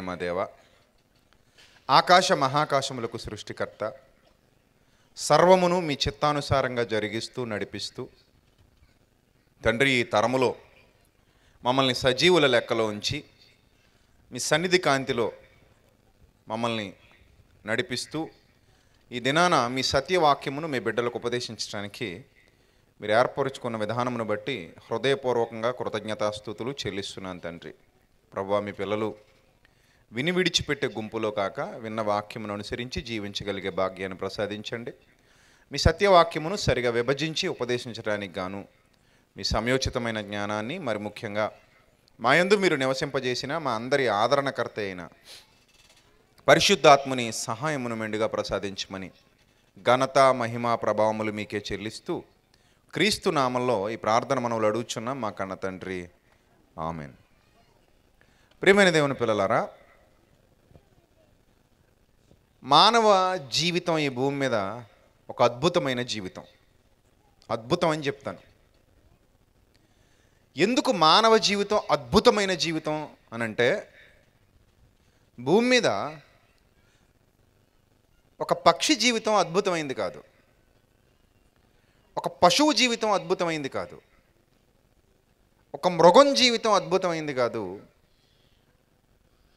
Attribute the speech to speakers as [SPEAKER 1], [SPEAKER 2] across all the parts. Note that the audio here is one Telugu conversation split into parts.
[SPEAKER 1] మా దేవ. ఆకాశ మహాకాశములకు సృష్టికర్త. సర్వమును మీ చిత్తానుసారంగా జరిగిస్తూ నడిపిస్తూ. తండ్రి ఈ తరములో మమ్మల్ని సజీవుల లెక్కలో ఉంచి మీ సన్నిధి కాంతిలో మమ్మల్ని నడిపిస్తూ ఈ దినాన మీ సత్యవాక్యమును మీ బిడ్డలకు ఉపదేశించడానికి మీరు ఏర్పరుచుకున్న విధానమును బట్టి హృదయపూర్వకంగా కృతజ్ఞతాస్థుతులు చెల్లిస్తున్నాను తండ్రి. ప్రభా మీ పిల్లలు విని విడిచిపెట్టే గుంపులో కాక విన్న వాక్యమును అనుసరించి జీవించగలిగే భాగ్యాన్ని ప్రసాదించండి. మీ సత్యవాక్యమును సరిగా విభజించి ఉపదేశించడానికి గాను మీ సమయోచితమైన జ్ఞానాన్ని మరి ముఖ్యంగా మా యందు మీరు నివసింపజేసిన మా అందరి ఆదరణకర్త అయిన పరిశుద్ధాత్మని సహాయమును మెండుగా ప్రసాదించమని ఘనత మహిమ ప్రభావములు మీకే చెల్లిస్తూ క్రీస్తు నామంలో ఈ ప్రార్థన మనవులు అడుగుచున్నాం మా కన్న తండ్రి. ఆమెన్. ప్రియమైన దేవుని పిల్లలారా మానవ జీవితం ఈ భూమి మీద ఒక అద్భుతమైన జీవితం. అద్భుతం అని చెప్తాను. ఎందుకు మానవ జీవితం అద్భుతమైన జీవితం అని అంటే భూమి మీద ఒక పక్షి జీవితం అద్భుతమైంది కాదు. ఒక పశువు జీవితం అద్భుతమైంది కాదు. ఒక మృగం జీవితం అద్భుతమైంది కాదు.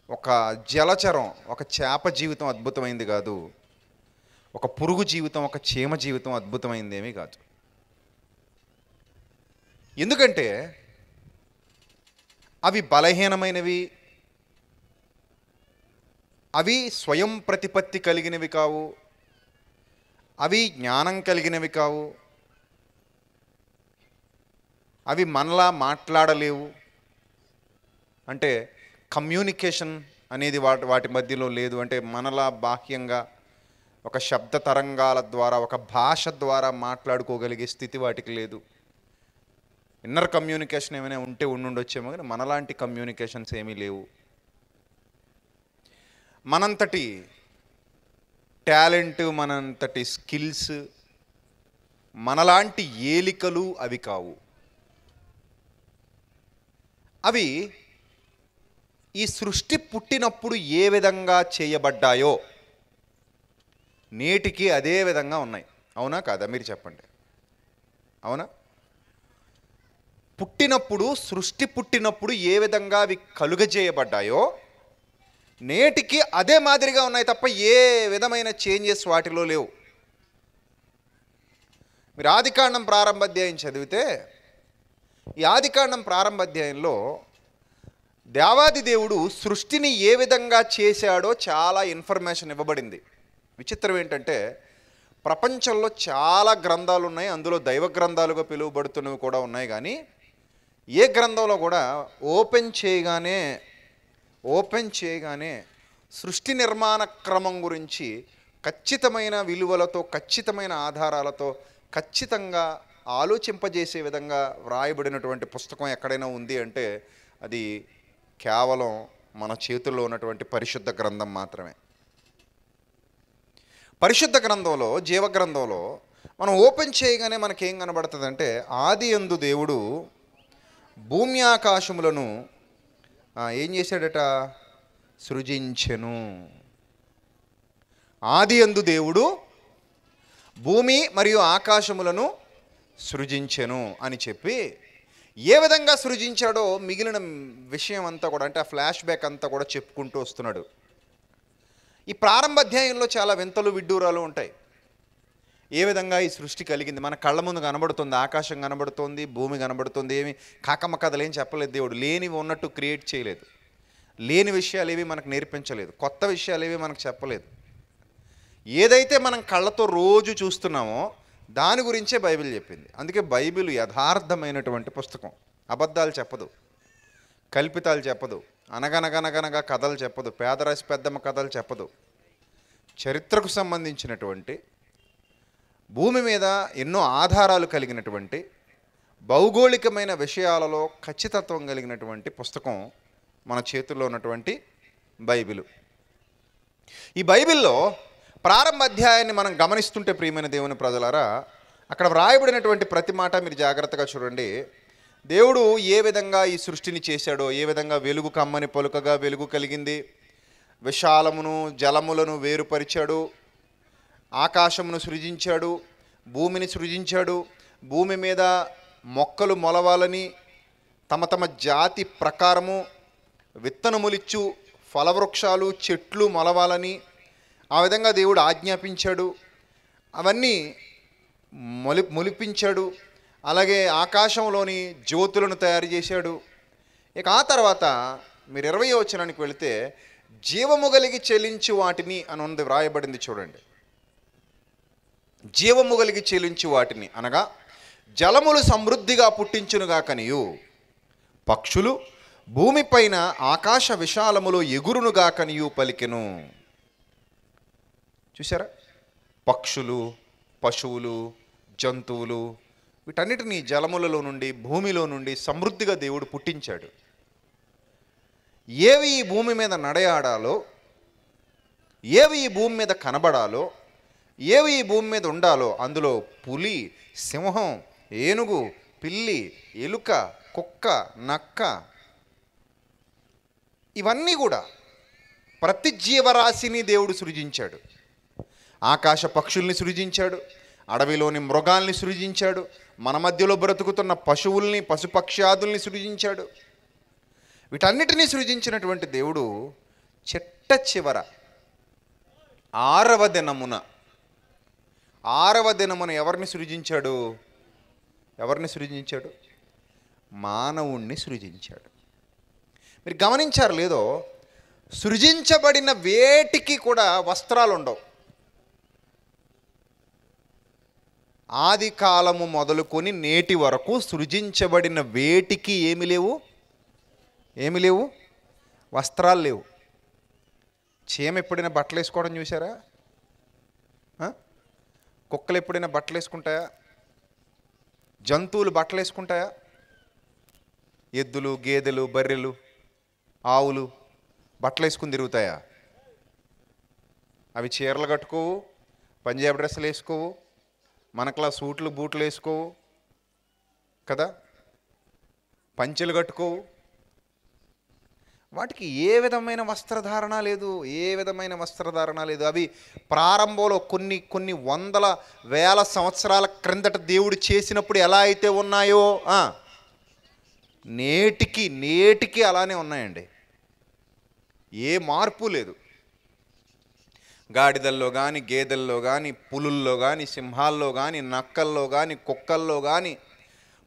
[SPEAKER 1] ఒక జలచరం ఒక చేప జీవితం అద్భుతమైంది కాదు. ఒక పురుగు జీవితం ఒక చీమ జీవితం అద్భుతమైంది ఏమీ కాదు. ఎందుకంటే అవి బలహీనమైనవి అవి స్వయం ప్రతిపత్తి కలిగినవి కావు అవి జ్ఞానం కలిగినవి కావు అవి మనలా మాట్లాడలేవు. అంటే కమ్యూనికేషన్ అనేది వాటి వాటి మధ్యలో లేదు అంటే మనలా బాహ్యంగా ఒక శబ్ద తరంగాల ద్వారా ఒక భాష ద్వారా మాట్లాడుకోగలిగే స్థితి వాటికి లేదు. ఇన్నర్ కమ్యూనికేషన్ ఏమైనా ఉంటే ఉండుండొచ్చేమో కానీ మనలాంటి కమ్యూనికేషన్స్ ఏమీ లేవు. మనంతటి టాలెంట్ మనంతటి స్కిల్స్ మనలాంటి ఏలికలు అవి కావు. అవి ఈ సృష్టి పుట్టినప్పుడు ఏ విధంగా చేయబడ్డాయో నేటికి అదే విధంగా ఉన్నాయి. అవునా కాదా? మీరు చెప్పండి. అవునా? పుట్టినప్పుడు సృష్టి పుట్టినప్పుడు ఏ విధంగా అవి కలుగజేయబడ్డాయో నేటికి అదే మాదిరిగా ఉన్నాయి తప్ప ఏ విధమైన చేంజెస్ వాటిలో లేవు. మీరు ఆదికాండం ప్రారంభ అధ్యాయం చదివితే ఈ ఆదికాండం ప్రారంభ అధ్యాయంలో దేవాది దేవుడు సృష్టిని ఏ విధంగా చేశాడో చాలా ఇన్ఫర్మేషన్ ఇవ్వబడింది. విచిత్రం ఏంటంటే ప్రపంచంలో చాలా గ్రంథాలు ఉన్నాయి. అందులో దైవ గ్రంథాలుగా పిలువబడుతున్నవి కూడా ఉన్నాయి కానీ ఏ గ్రంథంలో కూడా ఓపెన్ చేయగానే ఓపెన్ చేయగానే సృష్టి నిర్మాణ క్రమం గురించి ఖచ్చితమైన విలువలతో ఖచ్చితమైన ఆధారాలతో ఖచ్చితంగా ఆలోచింపజేసే విధంగా వ్రాయబడినటువంటి పుస్తకం ఎక్కడైనా ఉంది అంటే అది కేవలం మన చేతుల్లో ఉన్నటువంటి పరిశుద్ధ గ్రంథం మాత్రమే. పరిశుద్ధ గ్రంథంలో జీవ గ్రంథంలో మనం ఓపెన్ చేయగానే మనకేం కనబడుతుందంటే ఆది ఎందు దేవుడు భూమి ఆకాశములను ఏం చేశాడట? సృజించెను. ఆది ఎందు దేవుడు భూమి మరియు ఆకాశములను సృజించెను అని చెప్పి ఏ విధంగా సృజించాడో మిగిలిన విషయం అంతా కూడా అంటే ఆ ఫ్లాష్ బ్యాక్ అంతా కూడా చెప్పుకుంటూ వస్తున్నాడు. ఈ ప్రారంభ అధ్యాయంలో చాలా వింతలు విడ్డూరాలు ఉంటాయి. ఏ విధంగా ఈ సృష్టి కలిగింది? మన కళ్ళ ముందు కనబడుతుంది ఆకాశం కనబడుతుంది భూమి కనబడుతుంది ఏమి? కాకమ్మ కథలు ఏం చెప్పలేదు దేవుడు. లేనివి ఉన్నట్టు క్రియేట్ చేయలేదు. లేని విషయాలు ఏవి మనకు నేర్పించలేదు. కొత్త విషయాలు ఏవి మనకు చెప్పలేదు. ఏదైతే మనం కళ్ళతో రోజు చూస్తున్నామో దాని గురించే బైబిల్ చెప్పింది. అందుకే బైబిల్ యథార్థమైనటువంటి పుస్తకం. అబద్ధాలు చెప్పదు. కల్పితాలు చెప్పదు. అనగనగనగనగా కథలు చెప్పదు. పేదరాశి పెద్దమ్మ కథలు చెప్పదు. చరిత్రకు సంబంధించినటువంటి భూమి మీద ఎన్నో ఆధారాలు కలిగినటువంటి భౌగోళికమైన విషయాలలో ఖచ్చితత్వం కలిగినటువంటి పుస్తకం మన చేతుల్లో ఉన్నటువంటి బైబిలు. ఈ బైబిల్లో ప్రారంభ అధ్యాయాన్ని మనం గమనిస్తుంటే ప్రియమైన దేవుని ప్రజలారా అక్కడ వ్రాయబడినటువంటి ప్రతి మాట మీరు జాగ్రత్తగా చూడండి. దేవుడు ఏ విధంగా ఈ సృష్టిని చేశాడో ఏ విధంగా వెలుగు కమ్మని పలుకగా వెలుగు కలిగింది విశాలమును జలములను వేరుపరిచాడు ఆకాశమును సృజించాడు భూమిని సృజించాడు భూమి మీద మొక్కలు మొలవాలని తమ తమ జాతి ప్రకారము విత్తనములిచ్చు ఫలవృక్షాలు చెట్లు మొలవాలని ఆ విధంగా దేవుడు ఆజ్ఞాపించాడు. అవన్నీ మొలి మొలిపించాడు. అలాగే ఆకాశంలోని జ్యోతులను తయారు చేశాడు. ఇక ఆ తర్వాత మీరు ఇరవై వచనానికి వెళితే జీవము కలిగి చెల్లించు వాటిని అని ఉంది వ్రాయబడింది చూడండి. జీవము కలిగి చెల్లించు వాటిని అనగా జలములు సమృద్ధిగా పుట్టించునుగా కనియు. పక్షులు భూమిపైన ఆకాశ విశాలములో ఎగురునుగా కనియు పలికెను. చూసారా పక్షులు పశువులు జంతువులు వీటన్నిటినీ జలములలో నుండి భూమిలో నుండి సమృద్ధిగా దేవుడు పుట్టించాడు. ఏవి ఈ భూమి మీద నడయాడాలో ఏవి ఈ భూమి మీద కనబడాలో ఏవి ఈ భూమి మీద ఉండాలో అందులో పులి సింహం ఏనుగు పిల్లి ఎలుక కుక్క నక్క ఇవన్నీ కూడా ప్రతి జీవరాశిని దేవుడు సృజించాడు. ఆకాశ పక్షుల్ని సృజించాడు అడవిలోని మృగాల్ని సృజించాడు మన మధ్యలో బ్రతుకుతున్న పశువుల్ని పశుపక్ష్యాదుల్ని సృజించాడు. వీటన్నిటినీ సృజించినటువంటి దేవుడు చెట్ట చివర ఆరవ దినమున ఆరవ దినమున ఎవరిని సృజించాడు? ఎవరిని సృజించాడు? మానవుణ్ణి సృజించాడు. మీరు గమనించారు లేదో సృజించబడిన వేటికి కూడా వస్త్రాలు ఉండవు ఆది కాలము మొదలుకొని నేటి వరకు సృజించబడిన వేటికి ఏమి లేవు? ఏమి లేవు? వస్త్రాలు లేవు. చీమ ఎప్పుడైనా బట్టలు వేసుకోవడం చూసారా కుక్కలు ఎప్పుడైనా బట్టలు వేసుకుంటాయా? జంతువులు బట్టలు వేసుకుంటాయా? ఎద్దులు గేదెలు బర్రెలు ఆవులు బట్టలు వేసుకుని తిరుగుతాయా? అవి చీరలు కట్టుకోవు పంజాబ్ డ్రెస్సులు వేసుకోవు మనకలా సూట్లు బూట్లు వేసుకోవు కదా? పంచెలు కట్టుకోవు. వాటికి ఏ విధమైన వస్త్రధారణ లేదు ఏ విధమైన వస్త్రధారణ లేదు. అవి ప్రారంభంలో కొన్ని కొన్ని వందల వేల సంవత్సరాల క్రిందట దేవుడు చేసినప్పుడు ఎలా అయితే ఉన్నాయో నేటికి నేటికి అలానే ఉన్నాయండి. ఏ మార్పు లేదు. గాడిదల్లో కానీ గేదెల్లో కానీ పులుల్లో కానీ సింహాల్లో కానీ నక్కల్లో కానీ కుక్కల్లో కానీ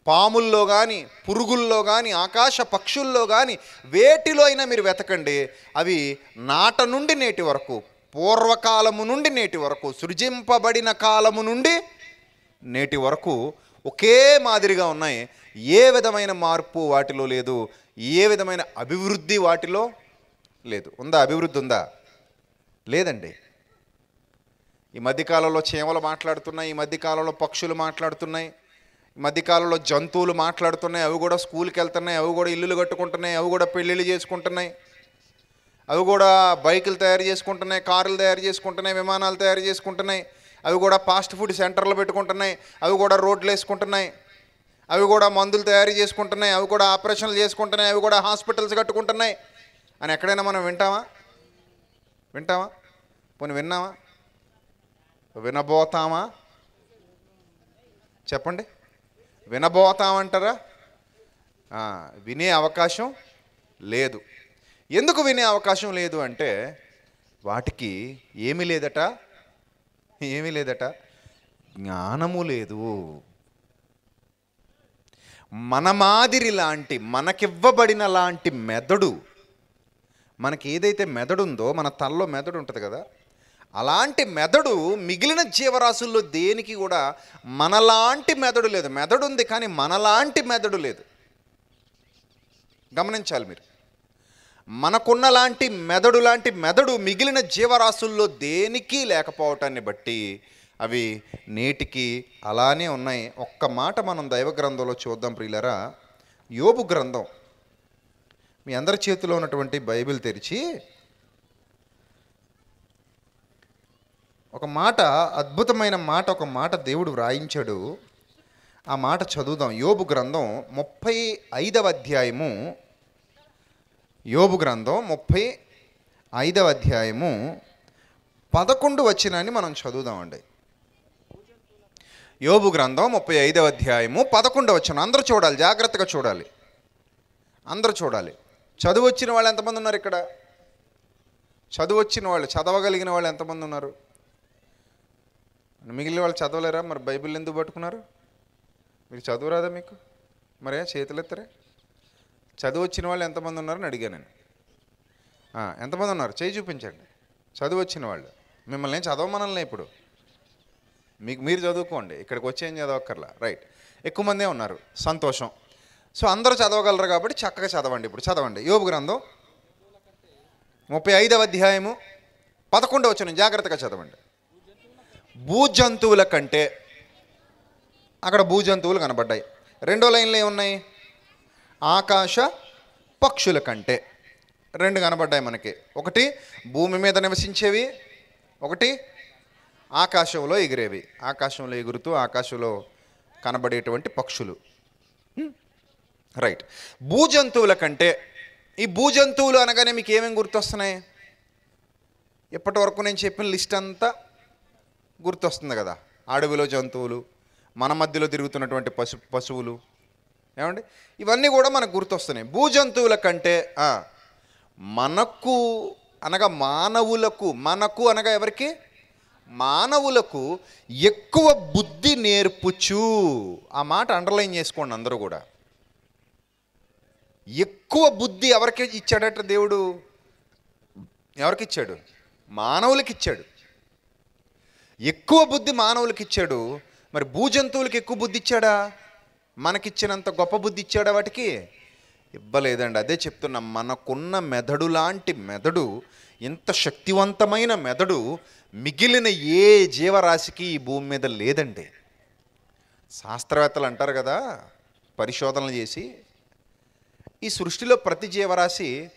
[SPEAKER 1] పాముల్లో కానీ పురుగుల్లో కానీ ఆకాశ పక్షుల్లో కానీ వేటిలో అయినా మీరు వెతకండి. అవి నాట నుండి నేటి వరకు పూర్వకాలము నుండి నేటి వరకు సృజింపబడిన కాలము నుండి నేటి వరకు ఒకే మాదిరిగా ఉన్నాయి. ఏ విధమైన మార్పు వాటిలో లేదు. ఏ విధమైన అభివృద్ధి వాటిలో లేదు. ఉందా? అభివృద్ధి ఉందా? లేదండి. ఈ మధ్యకాలంలో చీమలు మాట్లాడుతున్నాయి ఈ మధ్యకాలంలో పక్షులు మాట్లాడుతున్నాయి ఈ మధ్యకాలంలో జంతువులు మాట్లాడుతున్నాయి అవి కూడా స్కూల్కి వెళ్తున్నాయి అవి కూడా ఇల్లులు కట్టుకుంటున్నాయి అవి కూడా పెళ్ళిళ్ళు చేసుకుంటున్నాయి అవి కూడా బైకులు తయారు చేసుకుంటున్నాయి కార్లు తయారు చేసుకుంటున్నాయి విమానాలు తయారు చేసుకుంటున్నాయి అవి కూడా ఫాస్ట్ ఫుడ్ సెంటర్లు పెట్టుకుంటున్నాయి అవి కూడా రోడ్లు వేసుకుంటున్నాయి అవి కూడా మందులు తయారు చేసుకుంటున్నాయి అవి కూడా ఆపరేషన్లు చేసుకుంటున్నాయి అవి కూడా హాస్పిటల్స్ కట్టుకుంటున్నాయి. అని ఎక్కడైనా మనం వింటామా? వింటామా? పోనీ విన్నామా? వినబోతామా? చెప్పండి. వినబోతామంటారా? వినే అవకాశం లేదు. ఎందుకు వినే అవకాశం లేదు అంటే వాటికి ఏమీ లేదట. ఏమీ లేదట. జ్ఞానము లేదు. మన మాదిరి లాంటి మనకివ్వబడిన లాంటి మెదడు మనకి ఏదైతే మెదడు ఉందో మన తలలో మెదడు ఉంటుంది కదా అలాంటి మెదడు మిగిలిన జీవరాశుల్లో దేనికి కూడా మనలాంటి మెదడు లేదు. మెదడు ఉంది కానీ మనలాంటి మెదడు లేదు. గమనించాలి మీరు. మనకున్న లాంటి మెదడు లాంటి మెదడు మిగిలిన జీవరాశుల్లో దేనికి లేకపోవటాన్ని బట్టి అవి నేటికి అలానే ఉన్నాయి. ఒక్క మాట మనం దైవ గ్రంథంలో చూద్దాం ప్రియులరా. యోబు గ్రంథం. మీ అందరి చేతిలో ఉన్నటువంటి బైబిల్ తెరిచి ఒక మాట అద్భుతమైన మాట ఒక మాట దేవుడు వ్రాయించాడు. ఆ మాట చదువుదాం. యోబు గ్రంథం ముప్పై ఐదవ అధ్యాయము. యోబు గ్రంథం ముప్పై ఐదవ అధ్యాయము. పదకొండు వచ్చినాన్ని మనం చదువుదామండి. యోబు గ్రంథం ముప్పై ఐదవ అధ్యాయము. పదకొండు వచ్చిన అందరూ చూడాలి జాగ్రత్తగా చూడాలి. అందరూ చూడాలి. చదువు వచ్చిన వాళ్ళు ఎంతమంది ఉన్నారు ఇక్కడ? చదువు వచ్చిన వాళ్ళు చదవగలిగిన వాళ్ళు ఎంతమంది ఉన్నారు? మిగిలిన వాళ్ళు చదవలేరా? మరి బైబిల్ ఎందుకు పట్టుకున్నారు? మీరు చదువురాదా మీకు? మరే చేతులు ఎత్తరే చదువు వచ్చిన వాళ్ళు ఎంతమంది ఉన్నారని అడిగాను నేను. ఎంతమంది ఉన్నారు? చేయి చూపించండి. చదువు వచ్చిన వాళ్ళు. మిమ్మల్ని ఏం చదవమనలే ఇప్పుడు. మీకు మీరు చదువుకోండి. ఇక్కడికి వచ్చి ఏం చదవక్కర్లా. రైట్. ఎక్కువ మందే ఉన్నారు. సంతోషం. సో అందరూ చదవగలరు కాబట్టి చక్కగా చదవండి ఇప్పుడు. చదవండి. యోగు గ్రంథం ముప్పై ఐదవ అధ్యాయము పదకొండవ వచ్చిన జాగ్రత్తగా చదవండి. భూజంతువుల కంటే అక్కడ భూజంతువులు కనబడ్డాయి. రెండో లైన్లో ఏమున్నాయి? ఆకాశ పక్షుల కంటే రెండు కనబడ్డాయి మనకి. ఒకటి భూమి మీద నివసించేవి ఒకటి ఆకాశంలో ఎగిరేవి. ఆకాశంలో ఎగురుతూ ఆకాశంలో కనబడేటువంటి పక్షులు. రైట్. భూజంతువుల కంటే ఈ భూజంతువులు అనగానే మీకు ఏమేమి గుర్తొస్తున్నాయి? ఇప్పటి వరకు నేను చెప్పిన లిస్ట్ అంతా గుర్తొస్తుంది కదా. అడవిలో జంతువులు మన మధ్యలో తిరుగుతున్నటువంటి పశు పశువులు. ఏమండి? ఇవన్నీ కూడా మనకు గుర్తొస్తున్నాయి. భూజంతువుల కంటే మనకు అనగా మానవులకు మనకు అనగా ఎవరికి? మానవులకు ఎక్కువ బుద్ధి నేర్పుచు. ఆ మాట అండర్లైన్ చేసుకోండి అందరూ కూడా. ఎక్కువ బుద్ధి ఎవరికి ఇచ్చాడట దేవుడు? ఎవరికి ఇచ్చాడు? మానవులకి ఇచ్చాడు. ఎక్కువ బుద్ధి మానవులకి ఇచ్చాడు. మరి భూజంతువులకి ఎక్కువ బుద్ధి ఇచ్చాడా? మనకిచ్చినంత గొప్ప బుద్ధి ఇచ్చాడా వాటికి? ఇవ్వలేదండి. అదే చెప్తున్నా మనకున్న మెదడు లాంటి మెదడు ఇంత శక్తివంతమైన మెదడు మిగిలిన ఏ జీవరాశికి ఈ భూమి మీద లేదండి. శాస్త్రవేత్తలు అంటారు కదా పరిశోధనలు చేసి ఈ సృష్టిలో ప్రతి జీవరాశి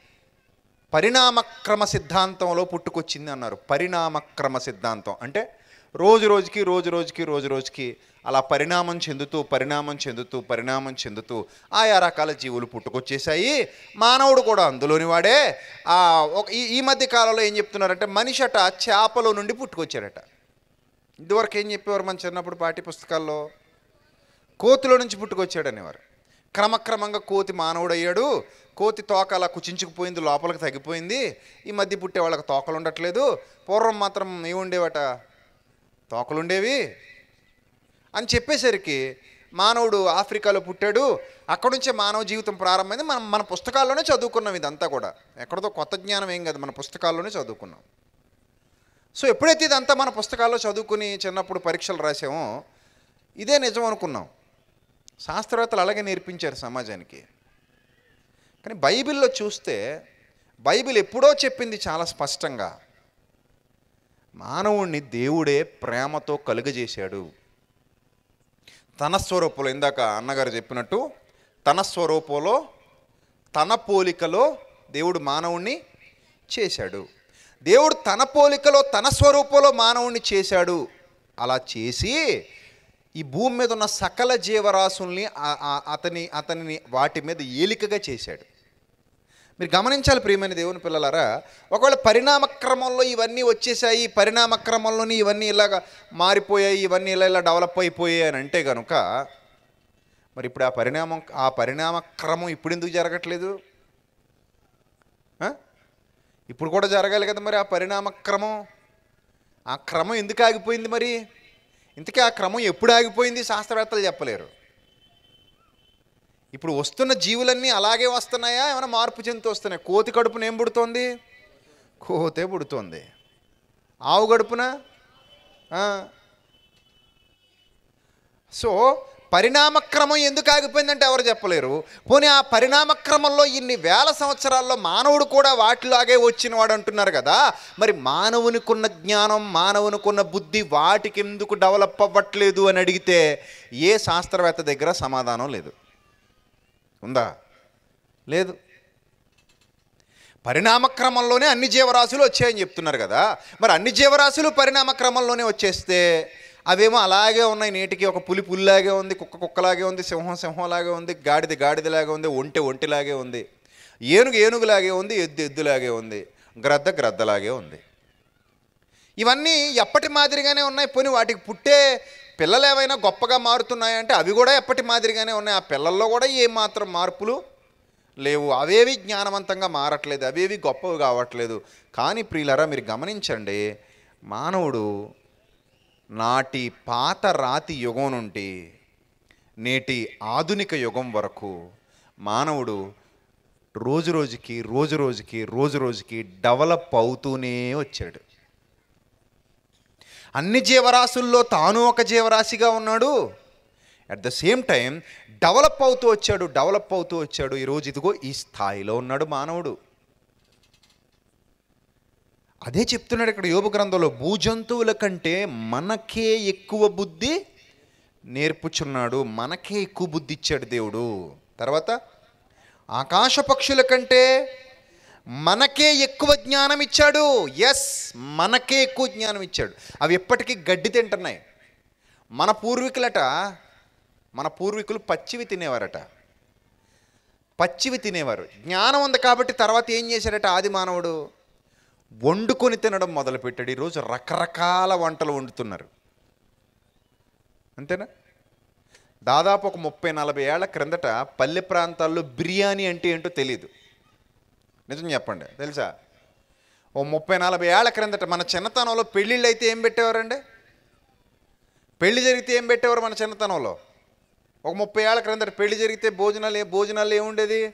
[SPEAKER 1] పరిణామక్రమ సిద్ధాంతంలో పుట్టుకొచ్చింది అన్నారు. పరిణామక్రమ సిద్ధాంతం. అంటే రోజు రోజుకి రోజు రోజుకి రోజు రోజుకి అలా పరిణామం చెందుతూ పరిణామం చెందుతూ పరిణామం చెందుతూ ఆయా రకాల జీవులు పుట్టుకొచ్చేసాయి మానవుడు కూడా అందులోని వాడే. ఒక ఈ ఈ మధ్య కాలంలో ఏం చెప్తున్నారంటే మనిషి అట చేపలో నుండి పుట్టుకొచ్చాడట. ఇదివరకు ఏం చెప్పేవారు మన చిన్నప్పుడు పాఠ్య పుస్తకాల్లో కోతిలో నుంచి పుట్టుకొచ్చాడనేవారు. క్రమక్రమంగా కోతి మానవుడు అయ్యాడు కోతి తోక అలా కుచించుకుపోయింది లోపలికి తగ్గిపోయింది. ఈ మధ్య పుట్టే వాళ్ళకి తోకలు ఉండట్లేదు. పూర్వం మాత్రం ఏముండేవట? తోకలు ఉండేవి అని చెప్పేసరికి మానవుడు ఆఫ్రికాలో పుట్టాడు. అక్కడ నుంచే మానవ జీవితం ప్రారంభమైంది. మనం మన పుస్తకాల్లోనే చదువుకున్నాం ఇదంతా కూడా. ఎక్కడదో కొత్త జ్ఞానం ఏం కాదు మన పుస్తకాల్లోనే చదువుకున్నాం. సో ఎప్పుడైతే ఇదంతా మన పుస్తకాల్లో చదువుకుని చిన్నప్పుడు పరీక్షలు రాసామో ఇదే నిజం అనుకున్నాం. శాస్త్రవేత్తలు అలాగే నేర్పించారు సమాజానికి. కానీ బైబిల్లో చూస్తే బైబిల్ ఎప్పుడో చెప్పింది చాలా స్పష్టంగా. మానవుణ్ణి దేవుడే ప్రేమతో కలుగజేశాడు. తన స్వరూపంలో ఇందాక అన్నగారు చెప్పినట్టు తన స్వరూపంలో తన పోలికలో దేవుడు మానవుణ్ణి చేశాడు. దేవుడు తన పోలికలో తన స్వరూపంలో మానవుణ్ణి చేశాడు. అలా చేసి ఈ భూమి మీద ఉన్న సకల జీవరాశుల్ని అతని అతనిని వాటి మీద ఏలికగా చేశాడు. మీరు గమనించాలి ప్రియమైన దేవుని పిల్లలారా ఒకవేళ పరిణామ క్రమంలో ఇవన్నీ వచ్చేసాయి పరిణామ క్రమంలోని ఇవన్నీ ఇలాగ మారిపోయాయి ఇవన్నీ ఇలా ఇలా డెవలప్ అయిపోయాయి అని అంటే కనుక మరి ఇప్పుడు ఆ పరిణామం ఆ పరిణామ క్రమం ఇప్పుడు ఎందుకు జరగట్లేదు? ఇప్పుడు కూడా జరగాలి కదా మరి ఆ పరిణామ క్రమం ఆ క్రమం ఎందుకు ఆగిపోయింది మరి? ఇంతకీ ఆ క్రమం ఎప్పుడు ఆగిపోయింది? శాస్త్రవేత్తలు చెప్పలేరు. ఇప్పుడు వస్తున్న జీవులన్నీ అలాగే వస్తున్నాయా? ఏమైనా మార్పు చెందుతూ వస్తున్నాయి? కోతి కడుపున ఏం పుడుతోంది? కోతే పుడుతోంది. ఆవు గడుపున సో పరిణామక్రమం ఎందుకు ఆగిపోయిందంటే ఎవరు చెప్పలేరు. పోనీ ఆ పరిణామక్రమంలో ఇన్ని వేల సంవత్సరాల్లో మానవుడు కూడా వాటిలాగే వచ్చినవాడు అంటున్నారు కదా. మరి మానవునికున్న జ్ఞానం మానవునికున్న బుద్ధి వాటికి ఎందుకు డెవలప్ అవ్వట్లేదు అని అడిగితే ఏ శాస్త్రవేత్త దగ్గర సమాధానం లేదు. ఉందా? లేదు. పరిణామక్రమంలోనే అన్ని జీవరాశులు వచ్చాయని చెప్తున్నారు కదా. మరి అన్ని జీవరాశులు పరిణామక్రమంలోనే వచ్చేస్తే అవేమో అలాగే ఉన్నాయి నేటికి ఒక పులి పులిలాగే ఉంది కుక్క కుక్కలాగే ఉంది సింహం సింహంలాగే ఉంది గాడిద గాడిదలాగే ఉంది ఒంటె ఒంటిలాగే ఉంది ఏనుగు ఏనుగులాగే ఉంది ఎద్దు ఎద్దులాగే ఉంది గ్రద్ద గ్రద్దలాగే ఉంది. ఇవన్నీ ఎప్పటి మాదిరిగానే ఉన్నాయి పోనీ వాటికి పుట్టే పిల్లలు ఏవైనా గొప్పగా మారుతున్నాయంటే అవి కూడా ఎప్పటి మాదిరిగానే ఉన్నాయి. ఆ పిల్లల్లో కూడా ఏమాత్రం మార్పులు లేవు. అవేవి జ్ఞానవంతంగా మారట్లేదు అవేవి గొప్పవి కావట్లేదు. కానీ ప్రియులరా మీరు గమనించండి మానవుడు నాటి పాత రాతి యుగం నుండి నేటి ఆధునిక యుగం వరకు మానవుడు రోజు రోజుకి రోజు రోజుకి రోజు రోజుకి డెవలప్ అవుతూనే వచ్చాడు. అన్ని జీవరాశుల్లో తాను ఒక జీవరాశిగా ఉన్నాడు. At the same time develop అవుతూ వచ్చాడు డెవలప్ అవుతూ వచ్చాడు. ఈరోజు ఇదిగో ఈ స్థాయిలో ఉన్నాడు మానవుడు. అదే చెప్తున్నాడు ఇక్కడ యోగ గ్రంథంలో భూజంతువుల కంటే మనకే ఎక్కువ బుద్ధి నేర్పుచున్నాడు మనకే ఎక్కువ బుద్ధి ఇచ్చాడు దేవుడు. తర్వాత ఆకాశ పక్షుల కంటే మనకే ఎక్కువ జ్ఞానం ఇచ్చాడు ఎస్ మనకే ఎక్కువ జ్ఞానం ఇచ్చాడు అవి ఎప్పటికీ గడ్డి తింటున్నాయి. మన పూర్వీకులట మన పూర్వీకులు పచ్చివి తినేవారట. పచ్చివి తినేవారు. జ్ఞానం ఉంది కాబట్టి తర్వాత ఏం చేశాడట ఆది మానవుడు? వండుకొని తినడం మొదలుపెట్టాడు. ఈరోజు రకరకాల వంటలు వండుతున్నారు. అంతేనా? దాదాపు ఒక ముప్పై నలభై ఏళ్ళ క్రిందట పల్లె ప్రాంతాల్లో బిర్యానీ అంటే ఏంటో తెలియదు నిజం చెప్పండి తెలుసా? ఓ ముప్పై నలభై ఏళ్ళ క్రిందట మన చిన్నతనంలో పెళ్ళిళ్ళు అయితే ఏం పెట్టేవారండి? పెళ్ళి జరిగితే ఏం పెట్టేవారు మన చిన్నతనంలో? ఒక ముప్పై ఏళ్ళ క్రిందట పెళ్ళి జరిగితే భోజనాలు ఏ భోజనాలు ఏముండేది?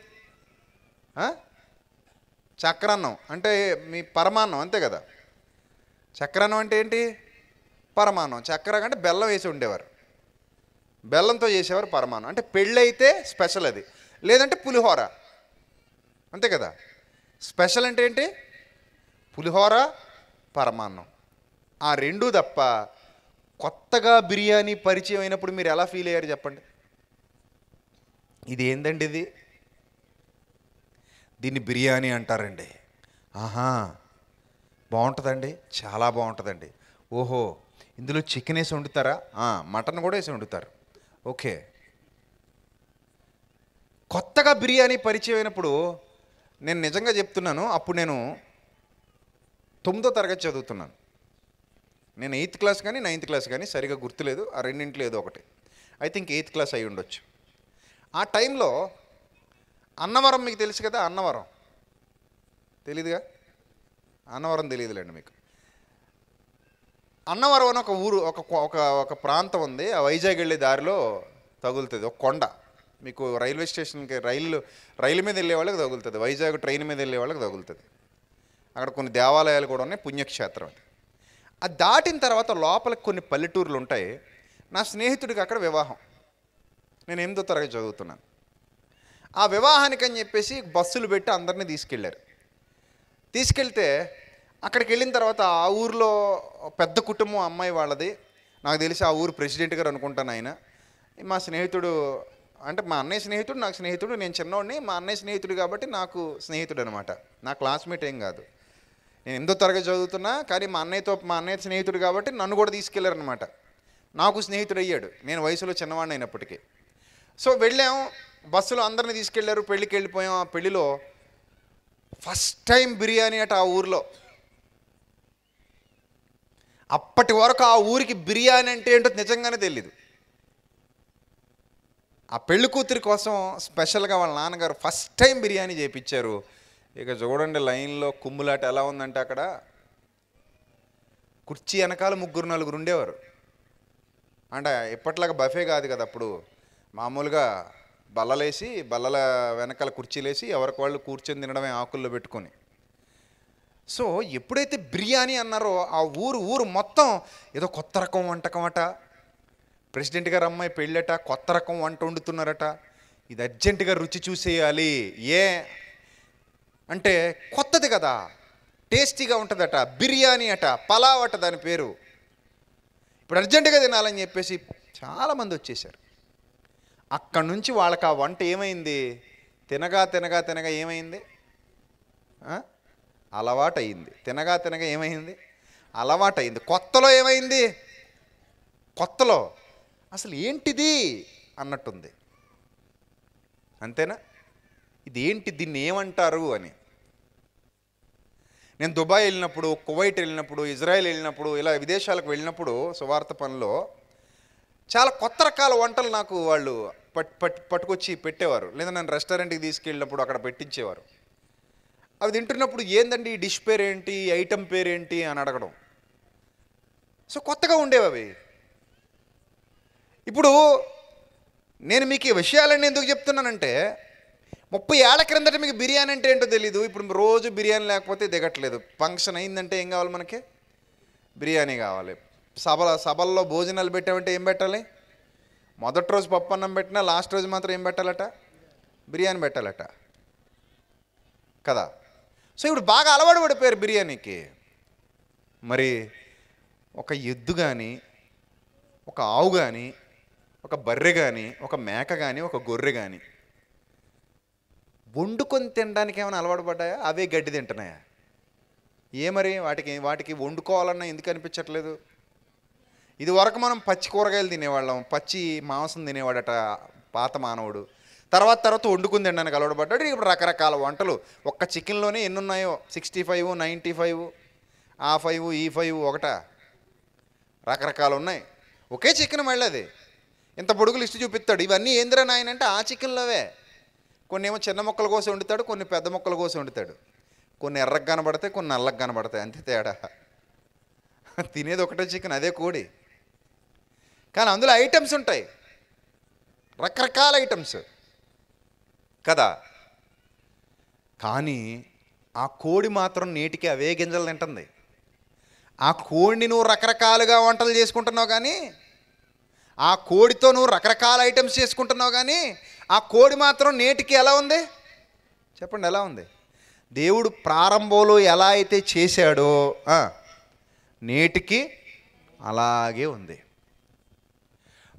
[SPEAKER 1] చక్రాన్నం అంటే మీ పరమాన్నం అంతే కదా? చక్రాన్నం అంటే ఏంటి? పరమాన్నం. చక్ర అంటే బెల్లం వేసి ఉండేవారు. బెల్లంతో చేసేవారు పరమాన్నం. అంటే పెళ్ళి అయితే స్పెషల్ అది. లేదంటే పులిహోర. అంతే కదా? స్పెషల్ అంటే ఏంటి? పులిహోర పరమాన్నం. ఆ రెండు తప్ప కొత్తగా బిర్యానీ పరిచయం అయినప్పుడు మీరు ఎలా ఫీల్ అయ్యారు చెప్పండి? ఇది ఏందండి ఇది? దీన్ని బిర్యానీ అంటారండి. ఆహా బాగుంటుందండి. చాలా బాగుంటుందండి. ఓహో ఇందులో చికెన్ వేసి వండుతారా? మటన్ కూడా వేసి వండుతారు. ఓకే. కొత్తగా బిర్యానీ పరిచయం అయినప్పుడు నేను నిజంగా చెప్తున్నాను అప్పుడు నేను తొమ్మిదో తరగతి చదువుతున్నాను. నేను ఎయిత్ క్లాస్ కానీ నైన్త్ క్లాస్ కానీ సరిగా గుర్తులేదు ఆ రెండింటిలో ఏదో ఒకటి. ఐ థింక్ ఎయిత్ క్లాస్ అయి ఉండొచ్చు. ఆ టైంలో అన్నవరం మీకు తెలుసు కదా అన్నవరం. తెలీదుగా? అన్నవరం తెలియదులేండి మీకు. అన్నవరం అని ఒక ఊరు ఒక ఒక ఒక ప్రాంతం ఉంది ఆ వైజాగ్ వెళ్ళే దారిలో తగులుతుంది ఒక కొండ. మీకు రైల్వే స్టేషన్కి రైలు రైలు మీద వెళ్ళే వాళ్ళకి తగులుతుంది. వైజాగ్ ట్రైన్ మీద వెళ్ళే వాళ్ళకి తగులుతుంది. అక్కడ కొన్ని దేవాలయాలు కూడా ఉన్నాయి పుణ్యక్షేత్రం అది. అది దాటిన తర్వాత లోపలికి కొన్ని పల్లెటూర్లు ఉంటాయి. నా స్నేహితుడికి అక్కడ వివాహం. నేను ఎనిమిదో తరగతి చదువుతున్నాను. ఆ వివాహానికి అని చెప్పేసి బస్సులు పెట్టి అందరినీ తీసుకెళ్ళారు. తీసుకెళ్తే అక్కడికి వెళ్ళిన తర్వాత ఆ ఊర్లో పెద్ద కుటుంబం అమ్మాయి వాళ్ళది. నాకు తెలిసి ఆ ఊరు ప్రెసిడెంట్ గారు అనుకుంటాను ఆయన. మా స్నేహితుడు అంటే మా అన్నయ్య స్నేహితుడు నాకు స్నేహితుడు నేను చిన్నోడిని మా అన్నయ్య స్నేహితుడు కాబట్టి నాకు స్నేహితుడు అనమాట నా క్లాస్మేట్ ఏం కాదు. నేను ఎనిమిదో తరగతి చదువుతున్నా కానీ మా అన్నయ్యతో మా అన్నయ్య స్నేహితుడు కాబట్టి నన్ను కూడా తీసుకెళ్ళారనమాట నాకు స్నేహితుడు అయ్యాడు. నేను వయసులో చిన్నవాడిని అయినప్పటికీ. సో వెళ్ళాం. బస్సులో అందరిని తీసుకెళ్ళారు. పెళ్ళికి వెళ్ళిపోయాం. ఆ పెళ్ళిలో ఫస్ట్ టైం బిర్యానీ అట ఆ ఊర్లో. అప్పటి వరకు ఆ ఊరికి బిర్యానీ అంటే ఏంటో నిజంగానే తెలియదు ఆ పెళ్ళి కూతురి కోసం స్పెషల్గా వాళ్ళ నాన్నగారు ఫస్ట్ టైం బిర్యానీ చేయించారు ఇక చూడండి లైన్లో కుమ్ములాట ఎలా ఉందంటే అక్కడ కుర్చీ వెనకాల ముగ్గురు నలుగురు ఉండేవారు. అంటే ఎప్పట్లాగా బఫే కాదు కదా అప్పుడు. మామూలుగా బల్లలేసి బల్లల వెనకాల కుర్చీలేసి ఎవరికి వాళ్ళు కూర్చొని తినడమే ఆకుల్లో పెట్టుకొని. సో ఎప్పుడైతే బిర్యానీ అన్నారో ఆ ఊరు ఊరు మొత్తం ఏదో కొత్త రకం వంటకం అట. ప్రెసిడెంట్ గారు అమ్మాయి పెళ్ళట కొత్త రకం వంట వండుతున్నారట. ఇది అర్జెంటుగా రుచి చూసేయాలి. ఏ? అంటే కొత్తది కదా. టేస్టీగా ఉంటుందట. బిర్యానీ అట పలావ్ అట దాని పేరు. ఇప్పుడు అర్జెంటుగా తినాలని చెప్పేసి చాలామంది వచ్చేసారు అక్కడి నుంచి వాళ్ళకి ఆ వంట ఏమైంది? తినగా తినగా తినగా ఏమైంది? ఆ? అలవాటు అయింది తినగా తినగా ఏమైంది? అలవాటు అయింది కొత్తలో ఏమైంది? కొత్తలో. అసలు ఏంటిది అన్నట్టుంది. అంతేనా? ఇది ఏంటి దీన్ని ఏమంటారు అని. నేను దుబాయ్ వెళ్ళినప్పుడు కువైట్ వెళ్ళినప్పుడు ఇజ్రాయెల్ వెళ్ళినప్పుడు ఇలా విదేశాలకు వెళ్ళినప్పుడు సువార్త పనిలో చాలా కొత్త రకాల వంటలు నాకు వాళ్ళు పట్ పట్ పట్టుకొచ్చి పెట్టేవారు. లేదా నన్ను రెస్టారెంట్కి తీసుకెళ్ళినప్పుడు అక్కడ పెట్టించేవారు. అవి తింటున్నప్పుడు ఏందండి ఈ డిష్ పేరేంటి ఐటెం ఐటమ్ పేరేంటి అని అడగడం. సో కొత్తగా ఉండేవి అవి. ఇప్పుడు నేను మీకు ఈ విషయాలన్నీ ఎందుకు చెప్తున్నానంటే ముప్పై ఏళ్ళ క్రిందట మీకు బిర్యానీ అంటే ఏంటో తెలీదు. ఇప్పుడు రోజు బిర్యానీ లేకపోతే దిగట్లేదు. ఫంక్షన్ అయిందంటే ఏం కావాలి మనకి? బిర్యానీ కావాలి. సభల సభల్లో భోజనాలు పెట్టామంటే ఏం పెట్టాలి? మొదటి రోజు పప్పు అన్నం పెట్టినా లాస్ట్ రోజు మాత్రం ఏం పెట్టాలట? బిర్యానీ పెట్టాలట. కదా? సో ఇప్పుడు బాగా అలవాటు పడిపోయారు బిర్యానీకి. మరి ఒక ఎద్దు కానీ ఒక ఆవు కానీ ఒక బర్రె కానీ ఒక మేక కానీ ఒక గొర్రె కానీ వండుకొని తినడానికి ఏమైనా అలవాటు పడ్డాయా? అవే గడ్డి తింటున్నాయా? ఏ మరి వాటికి వాటికి వండుకోవాలన్నా ఎందుకు అనిపించట్లేదు? ఇది వరకు మనం పచ్చి కూరగాయలు తినేవాళ్ళం పచ్చి మాంసం తినేవాడట పాత మానవుడు. తర్వాత తర్వాత వండుకుని తినడానికి అలవాటు పడ్డాడు. ఇప్పుడు రకరకాల వంటలు. ఒక్క చికెన్లోనే ఎన్ని ఉన్నాయో సిక్స్టీ ఫైవ్ నైంటీ ఫైవ్ ఆ ఫైవ్ ఈ ఫైవ్ ఒకటా? రకరకాలు ఉన్నాయి. ఒకే చికెన్ మళ్ళీ అది. ఇంత పొడుగు లిస్టు చూపిస్తాడు. ఇవన్నీ ఏందిరా నాయన అంటే ఆ చికెన్లోవే. కొన్ని ఏమో చిన్న మొక్కల కోసం వండుతాడు కొన్ని పెద్ద మొక్కల కోసం వండుతాడు. కొన్ని ఎర్రకు కనబడతాయి కొన్ని నల్లకు కనబడతాయి. అంతే తేడా. తినేది ఒకటే చికెన్ అదే కోడి. కానీ అందులో ఐటమ్స్ ఉంటాయి. రకరకాల ఐటమ్స్. కదా? కానీ ఆ కోడి మాత్రం నేటికి అవే గింజలు తింటుంది. ఆ కోడిని నువ్వు రకరకాలుగా వంటలు చేసుకుంటున్నావు కానీ ఆ కోడితో నువ్వు రకరకాల ఐటమ్స్ చేసుకుంటున్నావు కానీ ఆ కోడి మాత్రం నేటికి ఎలా ఉంది? చెప్పండి ఎలా ఉంది? దేవుడు ప్రారంభంలో ఎలా అయితే చేశాడో నేటికి అలాగే ఉంది.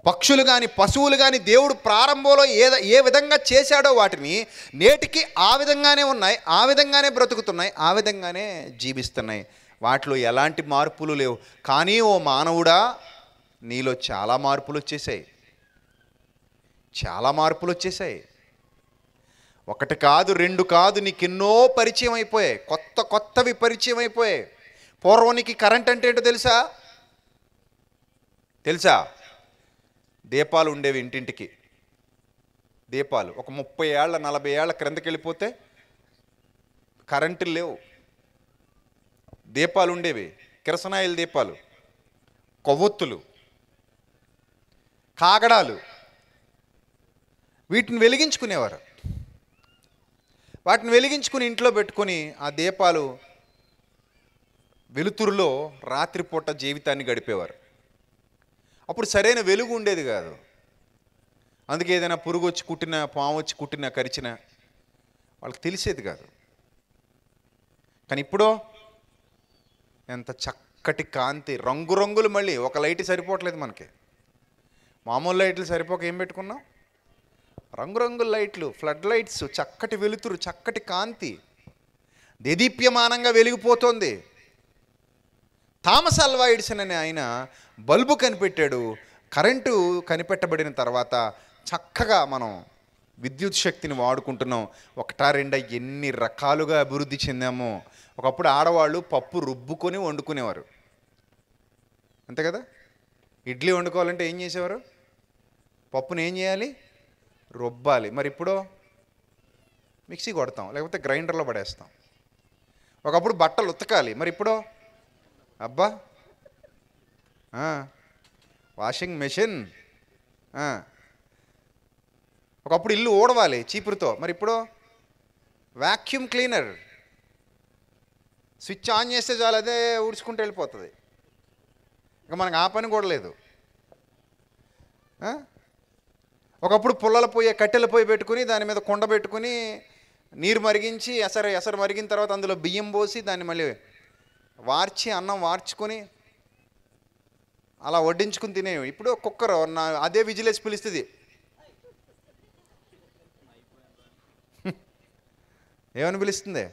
[SPEAKER 1] పక్షులు కానీ పశువులు కానీ దేవుడు ప్రారంభంలో ఏ ఏ విధంగా చేశాడో వాటిని నేటికి ఆ విధంగానే ఉన్నాయి ఆ విధంగానే బ్రతుకుతున్నాయి ఆ విధంగానే జీవిస్తున్నాయి. వాటిలో ఎలాంటి మార్పులు లేవు. కానీ ఓ మానవుడా నీలో చాలా మార్పులు వచ్చేసాయి చాలా మార్పులు వచ్చేసాయి ఒకటి కాదు రెండు కాదు నీకు ఎన్నో పరిచయం అయిపోయాయి కొత్త కొత్తవి పరిచయం అయిపోయాయి పూర్వానికి కరెంట్ అంటే ఏంటో తెలుసా? తెలుసా? దీపాలు ఉండేవి ఇంటింటికి. దీపాలు. ఒక ముప్పై ఏళ్ళ నలభై ఏళ్ళ క్రిందకి వెళ్ళిపోతే కరెంటులు లేవు. దీపాలు ఉండేవి. కిరసనాయిల దీపాలు. కొవ్వొత్తులు. కాగడాలు. వీటిని వెలిగించుకునేవారు. వాటిని వెలిగించుకుని ఇంట్లో పెట్టుకొని ఆ దీపాలు వెలుతురులో రాత్రిపూట జీవితాన్ని గడిపేవారు. అప్పుడు సరైన వెలుగు ఉండేది కాదు. అందుకే ఏదైనా పురుగు వచ్చి కుట్టిన పాము వచ్చి కుట్టిన కరిచిన వాళ్ళకి తెలిసేది కాదు. కానీ ఇప్పుడు ఎంత చక్కటి కాంతి రంగురంగులు మళ్ళీ ఒక లైట్ సరిపోవట్లేదు మనకి. మామూలు లైట్లు సరిపోక ఏం పెట్టుకున్నాం రంగురంగుల లైట్లు ఫ్లడ్ లైట్స్ చక్కటి వెలుతురు చక్కటి కాంతి. దేదీప్యమానంగా వెలిగిపోతోంది. థామస్ అల్వా ఎడిసన్ అనే ఆయన బల్బు కనిపెట్టాడు. కరెంటు కనిపెట్టబడిన తర్వాత చక్కగా మనం విద్యుత్ శక్తిని వాడుకుంటున్నాం. ఒకటా రెండా ఎన్ని రకాలుగా అభివృద్ధి చెందామో. ఒకప్పుడు ఆడవాళ్ళు పప్పు రుబ్బుకొని వండుకునేవారు. అంతే కదా? ఇడ్లీ వండుకోవాలంటే ఏం చేసేవారు? పప్పుని ఏం చేయాలి? రుబ్బాలి. మరి ఇప్పుడు మిక్సీ కొడతాం లేకపోతే గ్రైండర్లో పడేస్తాం. ఒకప్పుడు బట్టలు ఉతకాలి. మరి ఇప్పుడు? అబ్బా! Washing machine. ఒకప్పుడు ఇల్లు ఊడవాలి చీపురుతో. మరి ఇప్పుడు? Vacuum cleaner. స్విచ్ ఆన్ చేస్తే చాలు అదే ఊడ్చుకుంటూ వెళ్ళిపోతుంది. ఇక మనకు ఆ పని కూడా లేదు. ఒకప్పుడు పుల్లల పొయ్యి కట్టెల పొయ్యి పెట్టుకుని దాని మీద కుండ పెట్టుకుని నీరు మరిగించి ఎసరు ఎసరు మరిగిన తర్వాత అందులో బియ్యం పోసి దాన్ని మళ్ళీ వార్చి అన్నం వార్చుకొని అలా వడ్డించుకుని తినేవి. ఇప్పుడు కుక్కర్ నా అదే విజిలేసి పిలుస్తుంది. ఏమని పిలుస్తుంది?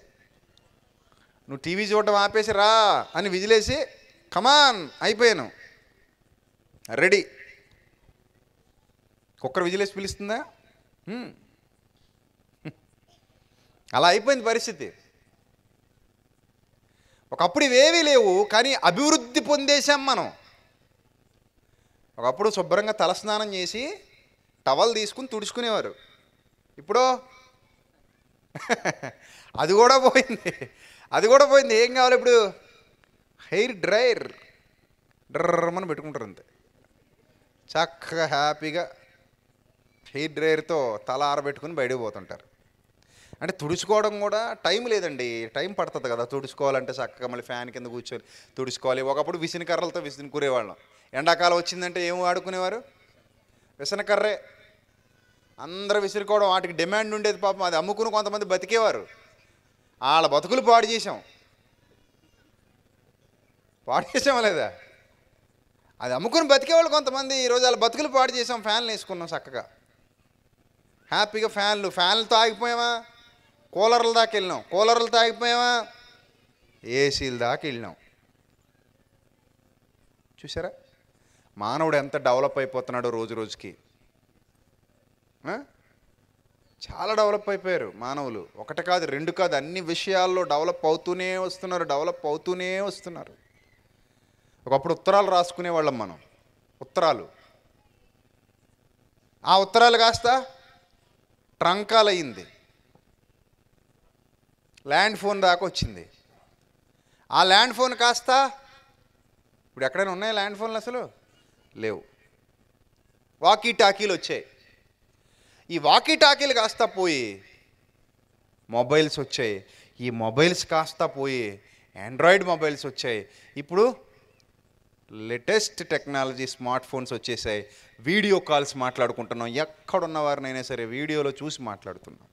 [SPEAKER 1] నువ్వు టీవీ చూడడం ఆపేసి రా అని విజిలేసి కమాన్ అయిపోయాను. రెడీ. కుక్కర్ విజిలేసి పిలుస్తుందా? అలా అయిపోయింది పరిస్థితి. ఒకప్పుడు ఇవేవీ లేవు కానీ అభివృద్ధి పొందేశాం మనం. ఒకప్పుడు శుభ్రంగా తలస్నానం చేసి టవల్ తీసుకుని తుడుచుకునేవారు. ఇప్పుడు? అది కూడా పోయింది. అది కూడా పోయింది. ఏం కావాలి ఇప్పుడు? Hair dryer. డ్రమ్మని పెట్టుకుంటారు అంతే. చక్కగా హ్యాపీగా హెయిర్ డ్రైయర్తో తల ఆరబెట్టుకుని బయటకు పోతుంటారు. అంటే తుడుచుకోవడం కూడా టైం లేదండి. టైం పడుతుంది కదా. తుడుచుకోవాలంటే చక్కగా మళ్ళీ ఫ్యాన్ కింద కూర్చొని తుడుచుకోవాలి. ఒకప్పుడు విసిన కర్రలతో విసిని కూరేవాళ్ళం. ఎండాకాలం వచ్చిందంటే ఏం వాడుకునేవారు? విసనకర్రే అందరూ విసురుకోవడం వాటికి డిమాండ్ ఉండేది పాపం. అది అమ్ముకుని కొంతమంది బతికేవారు. వాళ్ళ బతుకులు పాడు చేసాం పాడు చేసాం లేదా? అది అమ్ముకుని బతికేవాళ్ళు కొంతమంది. ఈరోజు వాళ్ళ బతుకులు పాడు చేసాం ఫ్యాన్లు వేసుకున్నాం చక్కగా. హ్యాపీగా ఫ్యాన్లు ఫ్యాన్లతో ఆగిపోయామా కూలర్ల దాకా వెళ్ళినాం కూలర్లతో ఆగిపోయావా? ఏసీల దాకా వెళ్ళినాం చూసారా మానవుడు ఎంత డెవలప్ అయిపోతున్నాడో రోజు రోజుకి. చాలా డెవలప్ అయిపోయారు మానవులు. ఒకటి కాదు రెండు కాదు అన్ని విషయాల్లో డెవలప్ అవుతూనే వస్తున్నారు డెవలప్ అవుతూనే వస్తున్నారు. ఒకప్పుడు ఉత్తరాలు రాసుకునే వాళ్ళం మనం. ఉత్తరాలు. ఆ ఉత్తరాలు కాస్తా ట్రంకాలయ్యింది. ల్యాండ్ ఫోన్ దాకా వచ్చింది. ఆ ల్యాండ్ ఫోన్ కాస్త ఇప్పుడు ఎక్కడైనా ఉన్నాయి ల్యాండ్ ఫోన్లు అసలు? లేవు. వాకీ టాకీలు వచ్చాయి. ఈ వాకీ టాకీలు కాస్త పోయి మొబైల్స్ వచ్చాయి. ఈ మొబైల్స్ కాస్త పోయి ఆండ్రాయిడ్ మొబైల్స్ వచ్చాయి. ఇప్పుడు లేటెస్ట్ టెక్నాలజీ స్మార్ట్ ఫోన్స్ వచ్చేసాయి. వీడియో కాల్స్ మాట్లాడుకుంటున్నాం. ఎక్కడున్న వారినైనా సరే వీడియోలో చూసి మాట్లాడుతున్నాం.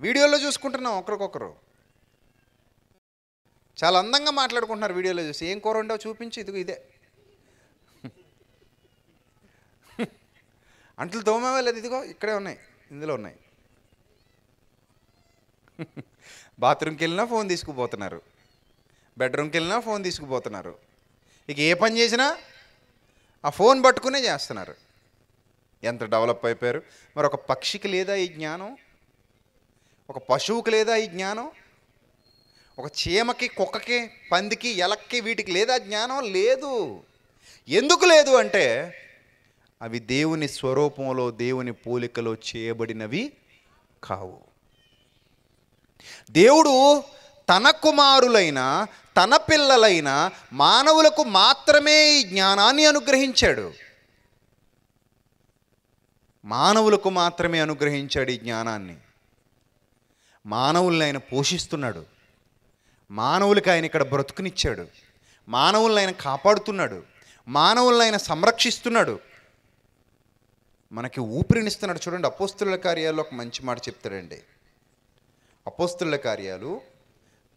[SPEAKER 1] వీడియోలో చూసుకుంటున్నాం ఒకరికొకరు. చాలా అందంగా మాట్లాడుకుంటున్నారు వీడియోలో చూసి. ఏం కూర ఉండవు చూపించి. ఇదిగో ఇదే. అంట్లు తోమేవా లేదు? ఇదిగో ఇక్కడే ఉన్నాయి. ఇందులో ఉన్నాయి. బాత్రూమ్కి వెళ్ళినా ఫోన్ తీసుకుపోతున్నారు. బెడ్రూమ్కి వెళ్ళినా ఫోన్ తీసుకుపోతున్నారు. ఇక ఏ పని చేసినా ఆ ఫోన్ పట్టుకునే చేస్తున్నారు. ఎంత డెవలప్ అయిపోయారు? మరి ఒక పక్షికి లేదా ఈ జ్ఞానం? ఒక పశువుకి లేదా ఈ జ్ఞానం? ఒక చీమకి కుక్కకి పందికి ఎలక్కి వీటికి లేదా జ్ఞానం లేదు. ఎందుకు లేదు అంటే అవి దేవుని స్వరూపంలో దేవుని పోలికలో చేయబడినవి కావు. దేవుడు తన కుమారులైన తన పిల్లలైన మానవులకు మాత్రమే ఈ జ్ఞానాన్ని అనుగ్రహించాడు. మానవులకు మాత్రమే అనుగ్రహించాడు ఈ జ్ఞానాన్ని. మానవుల్ని ఆయన పోషిస్తున్నాడు. మానవులకి ఆయన ఇక్కడ బ్రతుకునిచ్చాడు. మానవుల్ని ఆయన కాపాడుతున్నాడు. మానవుల్ని ఆయన సంరక్షిస్తున్నాడు. మనకి ఊపిరినిస్తున్నాడు. చూడండి అపోస్తుల కార్యాల్లో ఒక మంచి మాట చెప్తాడండి. అపోస్తుల కార్యాలు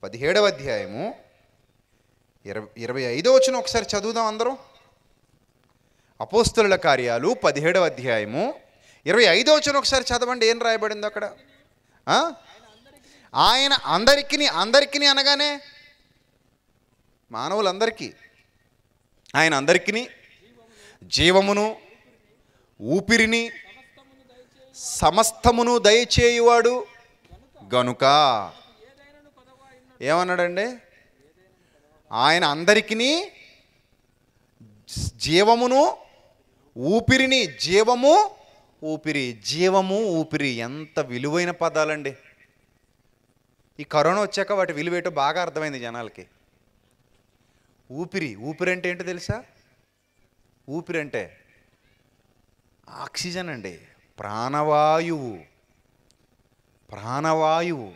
[SPEAKER 1] పదిహేడవ అధ్యాయము ఇరవై ఇరవై ఐదో వచ్చిన ఒకసారి చదువుదాం అందరం. అపోస్తుల కార్యాలు పదిహేడవ అధ్యాయము. ఇరవై ఐదో వచ్చిన ఒకసారి చదవండి ఏం రాయబడింది అక్కడ? ఆయన అందరికిని అందరికిని అనగానే? మానవులందరికీ. ఆయన అందరికిని జీవమును ఊపిరిని సమస్తమును దయచేయువాడు గనుక. ఏమన్నాడండి? ఆయన అందరికిని జీవమును ఊపిరిని జీవము ఊపిరి జీవము ఊపిరి ఎంత విలువైన పదాలండి. ఈ కరోనా వచ్చాక వాటి విలువేటో బాగా అర్థమైంది జనాలకి. ఊపిరి ఊపిరి అంటే ఏంటో తెలుసా? ఊపిరి అంటే ఆక్సిజన్ అండి ప్రాణవాయువు ప్రాణవాయువు.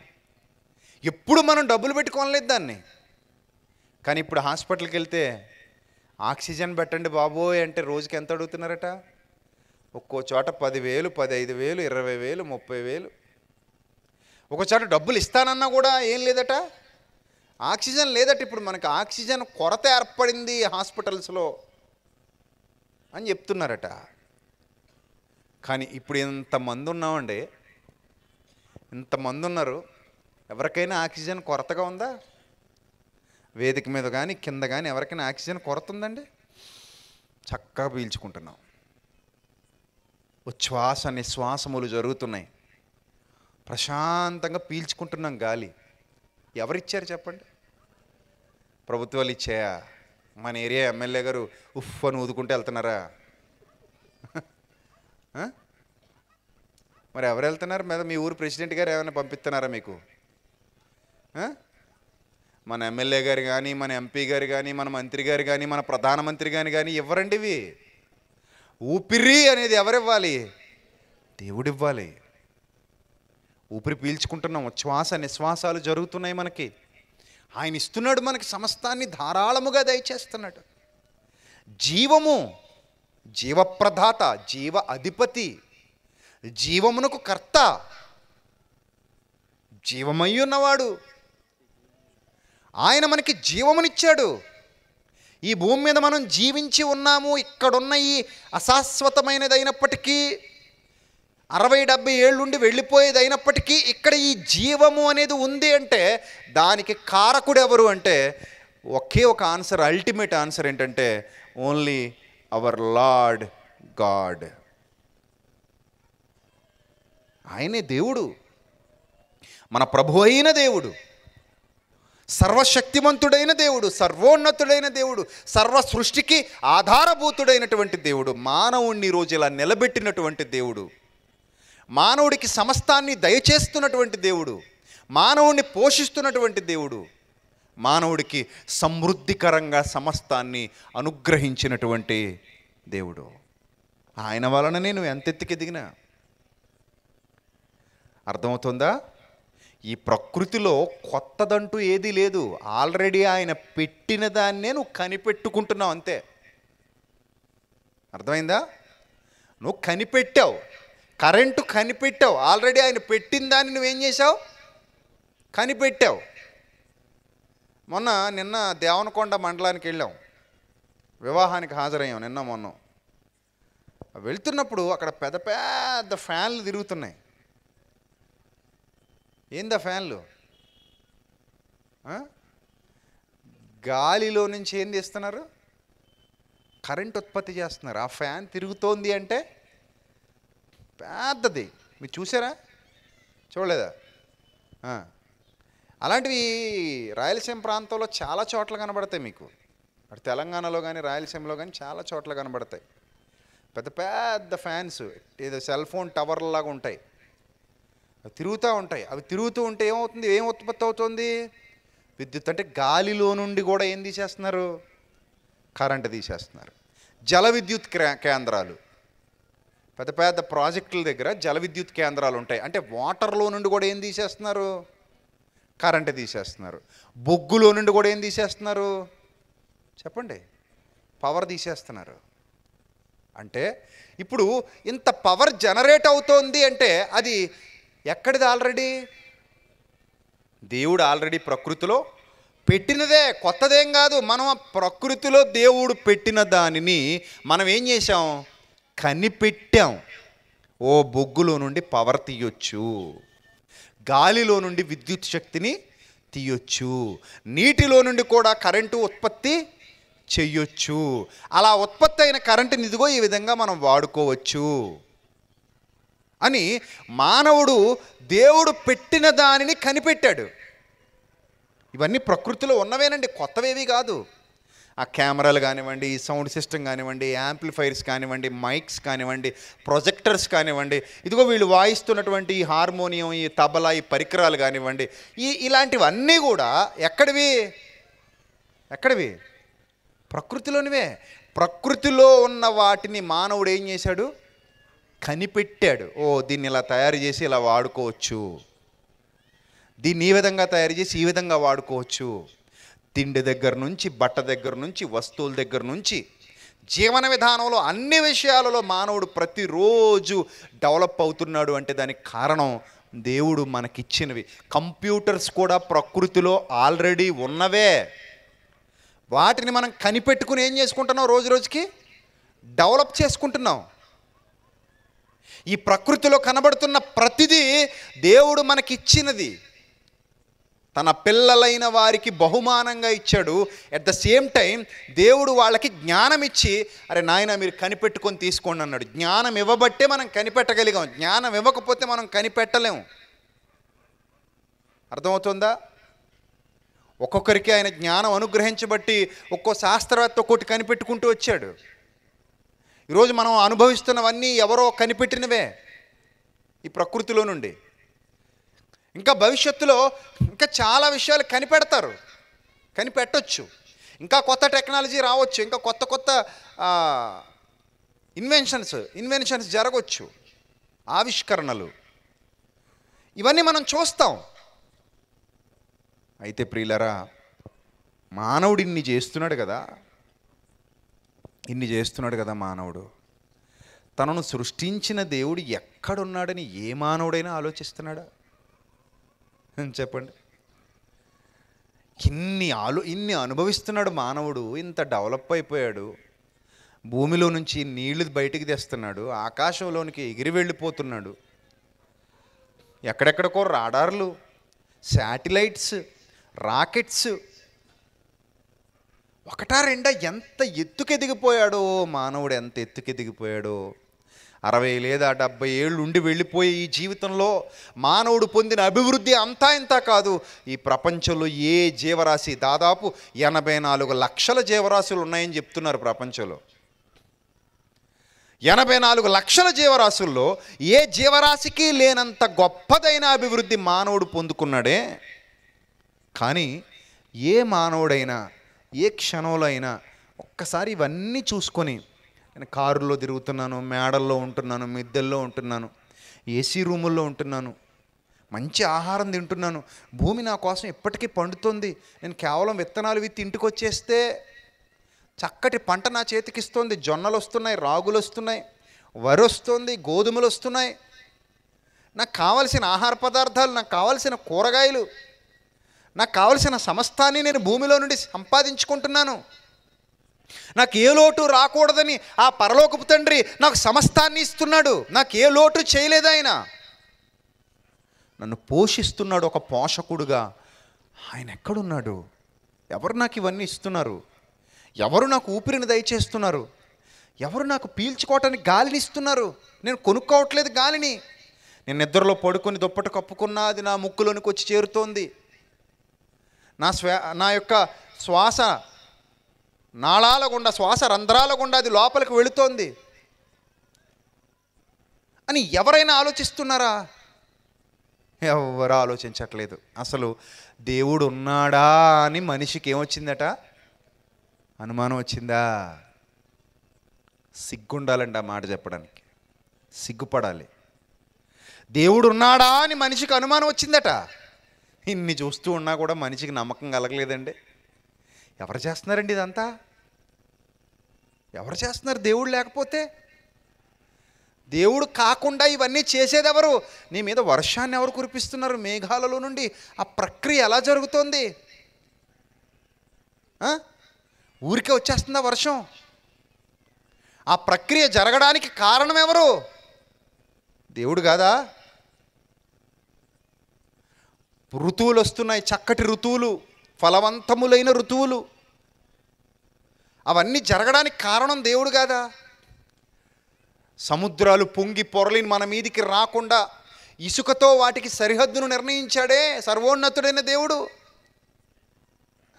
[SPEAKER 1] ఎప్పుడు మనం డబ్బులు పెట్టుకోలేదు దాన్ని. కానీ ఇప్పుడు హాస్పిటల్కి వెళ్తే ఆక్సిజన్ పెట్టండి బాబోయ్ అంటే రోజుకి ఎంత అడుగుతున్నారట? ఒక్కో చోట పదివేలు పదహైదు వేలు ఇరవై వేలు ముప్పై వేలు ఒక చోట డబ్బులు ఇస్తానన్నా కూడా ఏం లేదట? ఆక్సిజన్ లేదట ఇప్పుడు మనకి. ఆక్సిజన్ కొరత ఏర్పడింది హాస్పిటల్స్లో అని చెప్తున్నారట. కానీ ఇప్పుడు ఇంతమంది ఉన్నామండి. ఇంతమంది ఉన్నారు. ఎవరికైనా ఆక్సిజన్ కొరతగా ఉందా? వేదిక మీద కానీ కింద కానీ ఎవరికైనా ఆక్సిజన్ కొరత ఉందండి చక్కగా పీల్చుకుంటున్నాం. ఉచ్ఛ్వాస నిశ్వాసములు జరుగుతున్నాయి. ప్రశాంతంగా పీల్చుకుంటున్నాం గాలి. ఎవరిచ్చారు చెప్పండి? ప్రభుత్వాలు ఇచ్చాయా? మన ఏరియా ఎమ్మెల్యే గారు ఉఫ్ అని ఊదుకుంటూ వెళ్తున్నారా? మరి ఎవరు వెళ్తున్నారు మీద మీ ఊరు ప్రెసిడెంట్ గారు ఏమైనా పంపిస్తున్నారా మీకు? మన ఎమ్మెల్యే గారు కానీ మన ఎంపీ గారు కానీ మన మంత్రి గారు కానీ మన ప్రధానమంత్రి గారు కానీ ఇవ్వరండి ఇవి? ఊపిరి అనేది ఎవరివ్వాలి? దేవుడివ్వాలి. ఊపిరి పీల్చుకుంటున్నాం శ్వాస నిశ్వాసాలు జరుగుతున్నాయి మనకి. ఆయన ఇస్తున్నాడు మనకి సమస్తాన్ని ధారాళముగా దయచేస్తున్నాడు. జీవము జీవప్రదాత జీవ అధిపతి జీవమునకు కర్త జీవమై ఉన్నవాడు. ఆయన మనకి జీవమునిచ్చాడు. ఈ భూమి మీద మనం జీవించి ఉన్నాము. ఇక్కడున్న ఈ అశాశ్వతమైనది అయినప్పటికీ అరవై డెబ్బై ఏళ్ళుండి వెళ్ళిపోయేది అయినప్పటికీ ఇక్కడ ఈ జీవము అనేది ఉంది అంటే దానికి కారకుడు ఎవరు అంటే ఒకే ఒక ఆన్సర్ అల్టిమేట్ ఆన్సర్ ఏంటంటే ఓన్లీ అవర్ లార్డ్ గాడ్. ఆయనే దేవుడు. మన ప్రభు అయిన దేవుడు. సర్వశక్తిమంతుడైన దేవుడు సర్వోన్నతుడైన దేవుడు సర్వ సృష్టికి ఆధారభూతుడైనటువంటి దేవుడు మానవుణ్ణి రోజు ఇలా నిలబెట్టినటువంటి దేవుడు మానవుడికి సమస్తాన్ని దయచేస్తున్నటువంటి దేవుడు మానవుణ్ణి పోషిస్తున్నటువంటి దేవుడు మానవుడికి సమృద్ధికరంగా సమస్తాన్ని అనుగ్రహించినటువంటి దేవుడు. ఆయన వలననే నువ్వు ఎంత ఎత్తుకి ఎదిగినా. అర్థమవుతుందా? ఈ ప్రకృతిలో కొత్తదంటూ ఏదీ లేదు. ఆల్రెడీ ఆయన పెట్టిన దాన్నే నువ్వు కనిపెట్టుకుంటున్నావు అంతే. అర్థమైందా? నువ్వు కనిపెట్టావు. కరెంటు కనిపెట్టావు. ఆల్రెడీ ఆయన పెట్టిన దాన్ని నువ్వేం చేసావు కనిపెట్టావు. మొన్న నిన్న దేవనకొండ మండలానికి వెళ్ళాం. వివాహానికి హాజరయ్యాం నిన్న మొన్న. వెళ్తున్నప్పుడు అక్కడ పెద్ద పెద్ద ఫ్యాన్లు తిరుగుతున్నాయి. ఏందా ఫ్యాన్లు? గాలిలో నుంచి ఏం తీస్తున్నారు కరెంట్ ఉత్పత్తి చేస్తున్నారు. ఆ ఫ్యాన్ తిరుగుతోంది అంటే పెద్దది. మీరు చూసారా? చూడలేదా? అలాంటివి రాయలసీమ ప్రాంతంలో చాలా చోట్ల కనబడతాయి మీకు. అటు తెలంగాణలో కానీ రాయలసీమలో కానీ చాలా చోట్ల కనబడతాయి. పెద్ద పెద్ద ఫ్యాన్స్ ఏదో సెల్ ఫోన్ టవర్లాగా ఉంటాయి. అవి తిరుగుతూ ఉంటాయి. అవి తిరుగుతూ ఉంటే ఏమవుతుంది? ఏం ఉత్పత్తి అవుతుంది? విద్యుత్ అంటే గాలిలో నుండి కూడా ఏం తీసేస్తున్నారు? కరెంట్ తీసేస్తున్నారు. జల విద్యుత్ కేంద్రాలు. పెద్ద పెద్ద ప్రాజెక్టుల దగ్గర జల విద్యుత్ కేంద్రాలు ఉంటాయి. అంటే వాటర్లో నుండి కూడా ఏం తీసేస్తున్నారు? కరెంట్ తీసేస్తున్నారు. బొగ్గులో నుండి కూడా ఏం తీసేస్తున్నారు? చెప్పండి. పవర్ తీసేస్తున్నారు. అంటే ఇప్పుడు ఇంత పవర్ జనరేట్ అవుతోంది అంటే అది ఎక్కడిది ఆల్రెడీ? దేవుడు ఆల్రెడీ ప్రకృతిలో పెట్టినదే కొత్తదేం కాదు. మనం ప్రకృతిలో దేవుడు పెట్టిన దానిని మనం ఏం చేసాం కనిపెట్టాం. ఓ బొగ్గులో నుండి పవర్ తీయొచ్చు. గాలిలో నుండి విద్యుత్ శక్తిని తీయొచ్చు. నీటిలో నుండి కూడా కరెంటు ఉత్పత్తి చెయ్యొచ్చు. అలా ఉత్పత్తి అయిన కరెంటుని ఇదిగో ఈ విధంగా మనం వాడుకోవచ్చు. అని మానవుడు దేవుడు పెట్టిన దానిని కనిపెట్టాడు. ఇవన్నీ ప్రకృతిలో ఉన్నవేనండి కొత్తవేవి కాదు. ఆ కెమెరాలు కానివ్వండి ఈ సౌండ్ సిస్టమ్ కానివ్వండి యాంప్లిఫైర్స్ కానివ్వండి మైక్స్ కానివ్వండి ప్రొజెక్టర్స్ కానివ్వండి ఇదిగో వీళ్ళు వాయిస్తున్నటువంటి ఈ హార్మోనియం ఈ తబలా ఈ పరికరాలు కానివ్వండి ఈ ఇలాంటివన్నీ కూడా ఎక్కడివి? ఎక్కడివి? ప్రకృతిలోనివే. ప్రకృతిలో ఉన్న వాటిని మానవుడు ఏం చేశాడు? కనిపెట్టాడు. ఓ దీన్ని ఇలా తయారు చేసి ఇలా వాడుకోవచ్చు. దీన్ని ఈ విధంగా తయారు చేసి ఈ విధంగా వాడుకోవచ్చు. తిండి దగ్గర నుంచి బట్ట దగ్గర నుంచి వస్తువుల దగ్గర నుంచి జీవన విధానంలో అన్ని విషయాలలో మానవుడు ప్రతిరోజు డెవలప్ అవుతున్నాడు అంటే దానికి కారణం దేవుడు మనకిచ్చినవి. కంప్యూటర్స్ కూడా ప్రకృతిలో ఆల్రెడీ ఉన్నవే. వాటిని మనం కనిపెట్టుకుని ఏం చేసుకుంటున్నాం రోజు రోజుకి? డెవలప్ చేసుకుంటున్నాం. ఈ ప్రకృతిలో కనబడుతున్న ప్రతిదీ దేవుడు మనకిచ్చినది. తన పిల్లలైన వారికి బహుమానంగా ఇచ్చాడు. అట్ ద సేమ్ టైం దేవుడు వాళ్ళకి జ్ఞానం ఇచ్చి అరే నాయన మీరు కనిపెట్టుకొని తీసుకోండి అన్నాడు. జ్ఞానం ఇవ్వబట్టే మనం కనిపెట్టగలిగాం. జ్ఞానం ఇవ్వకపోతే మనం కనిపెట్టలేము అర్థమవుతుందా? ఒక్కొక్కరికి ఆయన జ్ఞానం అనుగ్రహించబట్టి ఒక్కో శాస్త్రవేత్త ఒక్కోటి కనిపెట్టుకుంటూ వచ్చాడు. ఈరోజు మనం అనుభవిస్తున్నవన్నీ ఎవరో కనిపెట్టినవే ఈ ప్రకృతిలో నుండి. ఇంకా భవిష్యత్తులో ఇంకా చాలా విషయాలు కనిపెడతారు కనిపెట్టచ్చు. ఇంకా కొత్త టెక్నాలజీ రావచ్చు ఇంకా కొత్త కొత్త ఇన్వెన్షన్స్ ఇన్వెన్షన్స్ జరగవచ్చు ఆవిష్కరణలు. ఇవన్నీ మనం చూస్తాం. అయితే ప్రియులరా మానవుడు ఇన్ని చేస్తున్నాడు కదా ఇన్ని చేస్తున్నాడు కదా మానవుడు. తనను సృష్టించిన దేవుడు ఎక్కడున్నాడని ఏ మానవుడైనా ఆలోచిస్తున్నాడా? చెప్పండి. ఇన్ని ఆలో ఇన్ని అనుభవిస్తున్నాడు మానవుడు ఇంత డెవలప్ అయిపోయాడు. భూమిలో నుంచి నీళ్ళు బయటికి తెస్తున్నాడు ఆకాశంలోనికి ఎగిరి వెళ్ళిపోతున్నాడు. ఎక్కడెక్కడికో రాడార్లు శాటిలైట్స్ రాకెట్స్ ఒకటా రెండా ఎంత ఎత్తుకెదిగిపోయాడో? మానవుడు ఎంత ఎత్తుకెదిగిపోయాడో? అరవై లేదా డెబ్బై ఏళ్ళు ఉండి వెళ్ళిపోయే ఈ జీవితంలో మానవుడు పొందిన అభివృద్ధి అంతా ఇంత కాదు. ఈ ప్రపంచంలో ఏ జీవరాశి దాదాపు ఎనభై నాలుగు లక్షల జీవరాశులు ఉన్నాయని చెప్తున్నారు ప్రపంచంలో. ఎనభై నాలుగు లక్షల జీవరాశుల్లో ఏ జీవరాశికి లేనంత గొప్పదైన అభివృద్ధి మానవుడు పొందుకున్నాడే? కానీ ఏ మానవుడైనా ఏ క్షణంలో అయినా ఒక్కసారి ఇవన్నీ చూసుకొని నేను కారులో తిరుగుతున్నాను మేడల్లో ఉంటున్నాను మిద్దెల్లో ఉంటున్నాను ఏసీ రూముల్లో ఉంటున్నాను మంచి ఆహారం తింటున్నాను భూమి నా కోసం ఇప్పటికీ పండుతుంది నేను కేవలం విత్తనాలు విత్తి ఇంటికి వచ్చేస్తే చక్కటి పంట నా చేతికిస్తుంది జొన్నలు వస్తున్నాయి రాగులు వస్తున్నాయి వరి వస్తుంది గోధుమలు వస్తున్నాయి. నాకు కావలసిన ఆహార పదార్థాలు నాకు కావలసిన కూరగాయలు నాకు కావలసిన సమస్తాన్ని నేను భూమిలో నుండి సంపాదించుకుంటున్నాను. నాకు ఏ లోటు రాకూడదని ఆ పరలోకపు తండ్రి నాకు సమస్తాన్ని ఇస్తున్నాడు. నాకు ఏ లోటు చేయలేదు ఆయన. నన్ను పోషిస్తున్నాడు ఒక పోషకుడుగా. ఆయన ఎక్కడున్నాడు? ఎవరు నాకు ఇవన్నీ ఇస్తున్నారు? ఎవరు నాకు ఊపిరిని దయచేస్తున్నారు? ఎవరు నాకు పీల్చుకోవటానికి గాలిని ఇస్తున్నారు? నేను కొనుక్కోవట్లేదు గాలిని. నేను నిద్రలో పడుకొని దుప్పట కప్పుకున్నా అది నా ముక్కులోనికి వచ్చి చేరుతోంది. నా శ్వా నా యొక్క శ్వాస నాళాల గుండా శ్వాస రంధ్రాల గుండా అది లోపలికి వెళుతోంది. అని ఎవరైనా ఆలోచిస్తున్నారా? ఎవరు ఆలోచించట్లేదు. అసలు దేవుడు ఉన్నాడా అని మనిషికి ఏమొచ్చిందట? అనుమానం వచ్చిందా? సిగ్గుండాలండి ఆ మాట చెప్పడానికి. సిగ్గుపడాలి. దేవుడు ఉన్నాడా అని మనిషికి అనుమానం వచ్చిందట? ఇన్ని చూస్తూ ఉన్నా కూడా మనిషికి నమ్మకం కలగలేదండి. ఎవరు చేస్తున్నారండి ఇదంతా? ఎవరు చేస్తున్నారు? దేవుడు లేకపోతే? దేవుడు కాకుండా ఇవన్నీ చేసేది ఎవరు నీ మీద వర్షాన్ని ఎవరు కురిపిస్తున్నారు? మేఘాలలో నుండి ఆ ప్రక్రియ ఎలా జరుగుతోంది? ఊరికే వచ్చేస్తుందా వర్షం? ఆ ప్రక్రియ జరగడానికి కారణం ఎవరు? దేవుడు కాదా? ఋతువులు వస్తున్నాయి చక్కటి ఋతువులు ఫలవంతములైన ఋతువులు. అవన్నీ జరగడానికి కారణం దేవుడు కాదా? సముద్రాలు పొంగి పొరలిని మన మీదికి రాకుండా ఇసుకతో వాటికి సరిహద్దును నిర్ణయించాడే సర్వోన్నతుడైన దేవుడు.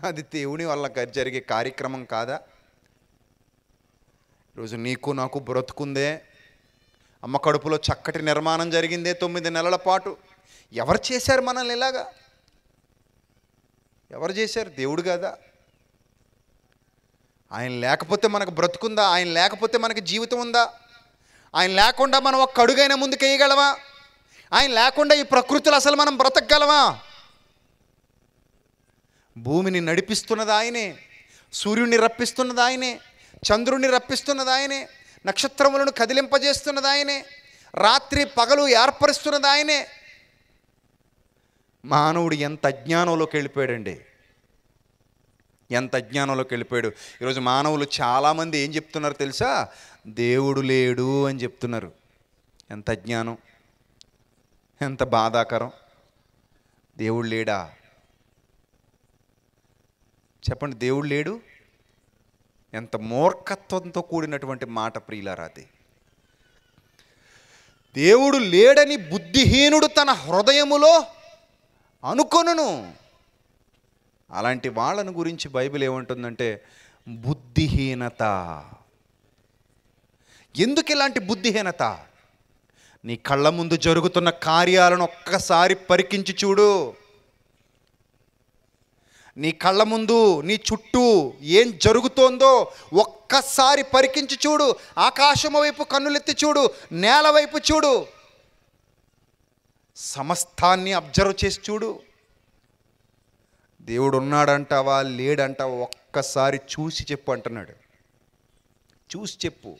[SPEAKER 1] అది దేవుని వల్ల జరిగే కార్యక్రమం కాదా? ఈరోజు నీకు నాకు బ్రతుకుందే. అమ్మ కడుపులో చక్కటి నిర్మాణం జరిగిందే తొమ్మిది నెలల పాటు. ఎవరు చేశారు మనల్ని ఇలాగా? ఎవరు చేశారు? దేవుడు కదా. ఆయన లేకపోతే మనకు బ్రతుకుందా? ఆయన లేకపోతే మనకు జీవితం ఉందా? ఆయన లేకుండా మనం ఒక్క అడుగైనా ముందుకు వేయగలవా ఆయన లేకుండా ఈ ప్రకృతిలో అసలు మనం బ్రతకగలవా భూమిని నడిపిస్తున్నది ఆయనే. సూర్యుడిని రప్పిస్తున్నది ఆయనే. చంద్రుడిని రప్పిస్తున్నది ఆయనే. నక్షత్రములను కదిలింపజేస్తున్నది ఆయనే. రాత్రి పగలు ఏర్పరుస్తున్నది ఆయనే. మానవుడు ఎంత అజ్ఞానంలోకి వెళ్ళిపోయాడండి? ఎంత అజ్ఞానంలోకి వెళ్ళిపోయాడు? ఈరోజు మానవులు చాలామంది ఏం చెప్తున్నారు తెలుసా? దేవుడు లేడు అని చెప్తున్నారు. ఎంత అజ్ఞానం? ఎంత బాధాకరం? దేవుడు లేడా? చెప్పండి దేవుడు లేడు? ఎంత మూర్ఖత్వంతో కూడినటువంటి మాట ప్రియులారాది దేవుడు లేడని బుద్ధిహీనుడు తన హృదయములో అనుకొనును. అలాంటి వాళ్ళను గురించి బైబిల్ ఏమంటుందంటే బుద్ధిహీనత. ఎందుకు ఇలాంటి బుద్ధిహీనత? నీ కళ్ళ ముందు జరుగుతున్న కార్యాలను ఒక్కసారి పరికించి చూడు. నీ కళ్ళ ముందు నీ చుట్టూ ఏం జరుగుతోందో ఒక్కసారి పరికించి చూడు. ఆకాశం వైపు కన్నులెత్తి చూడు. నేల వైపు చూడు. సమస్తాన్ని అబ్జర్వ్ చేసి చూడు. దేవుడు ఉన్నాడంటావా లేడంటావా ఒక్కసారి చూసి చెప్పు అంటున్నాడు. చూసి చెప్పు.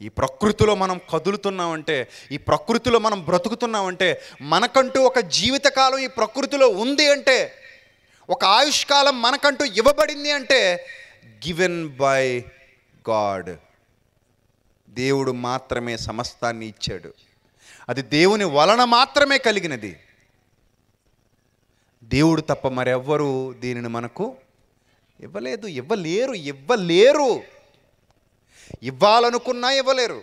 [SPEAKER 1] ఈ ప్రకృతిలో మనం కదులుతున్నామంటే ఈ ప్రకృతిలో మనం బ్రతుకుతున్నామంటే మనకంటూ ఒక జీవితకాలం ఈ ప్రకృతిలో ఉంది అంటే ఒక ఆయుష్కాలం మనకంటూ ఇవ్వబడింది అంటే గివెన్ బై గాడ్. దేవుడు మాత్రమే సమస్తాన్ని ఇచ్చాడు. అది దేవుని వలన మాత్రమే కలిగినది. దేవుడు తప్ప మరెవ్వరూ దీనిని మనకు ఇవ్వలేదు. ఇవ్వలేరు ఇవ్వలేరు. ఇవ్వాలనుకున్నా ఇవ్వలేరు.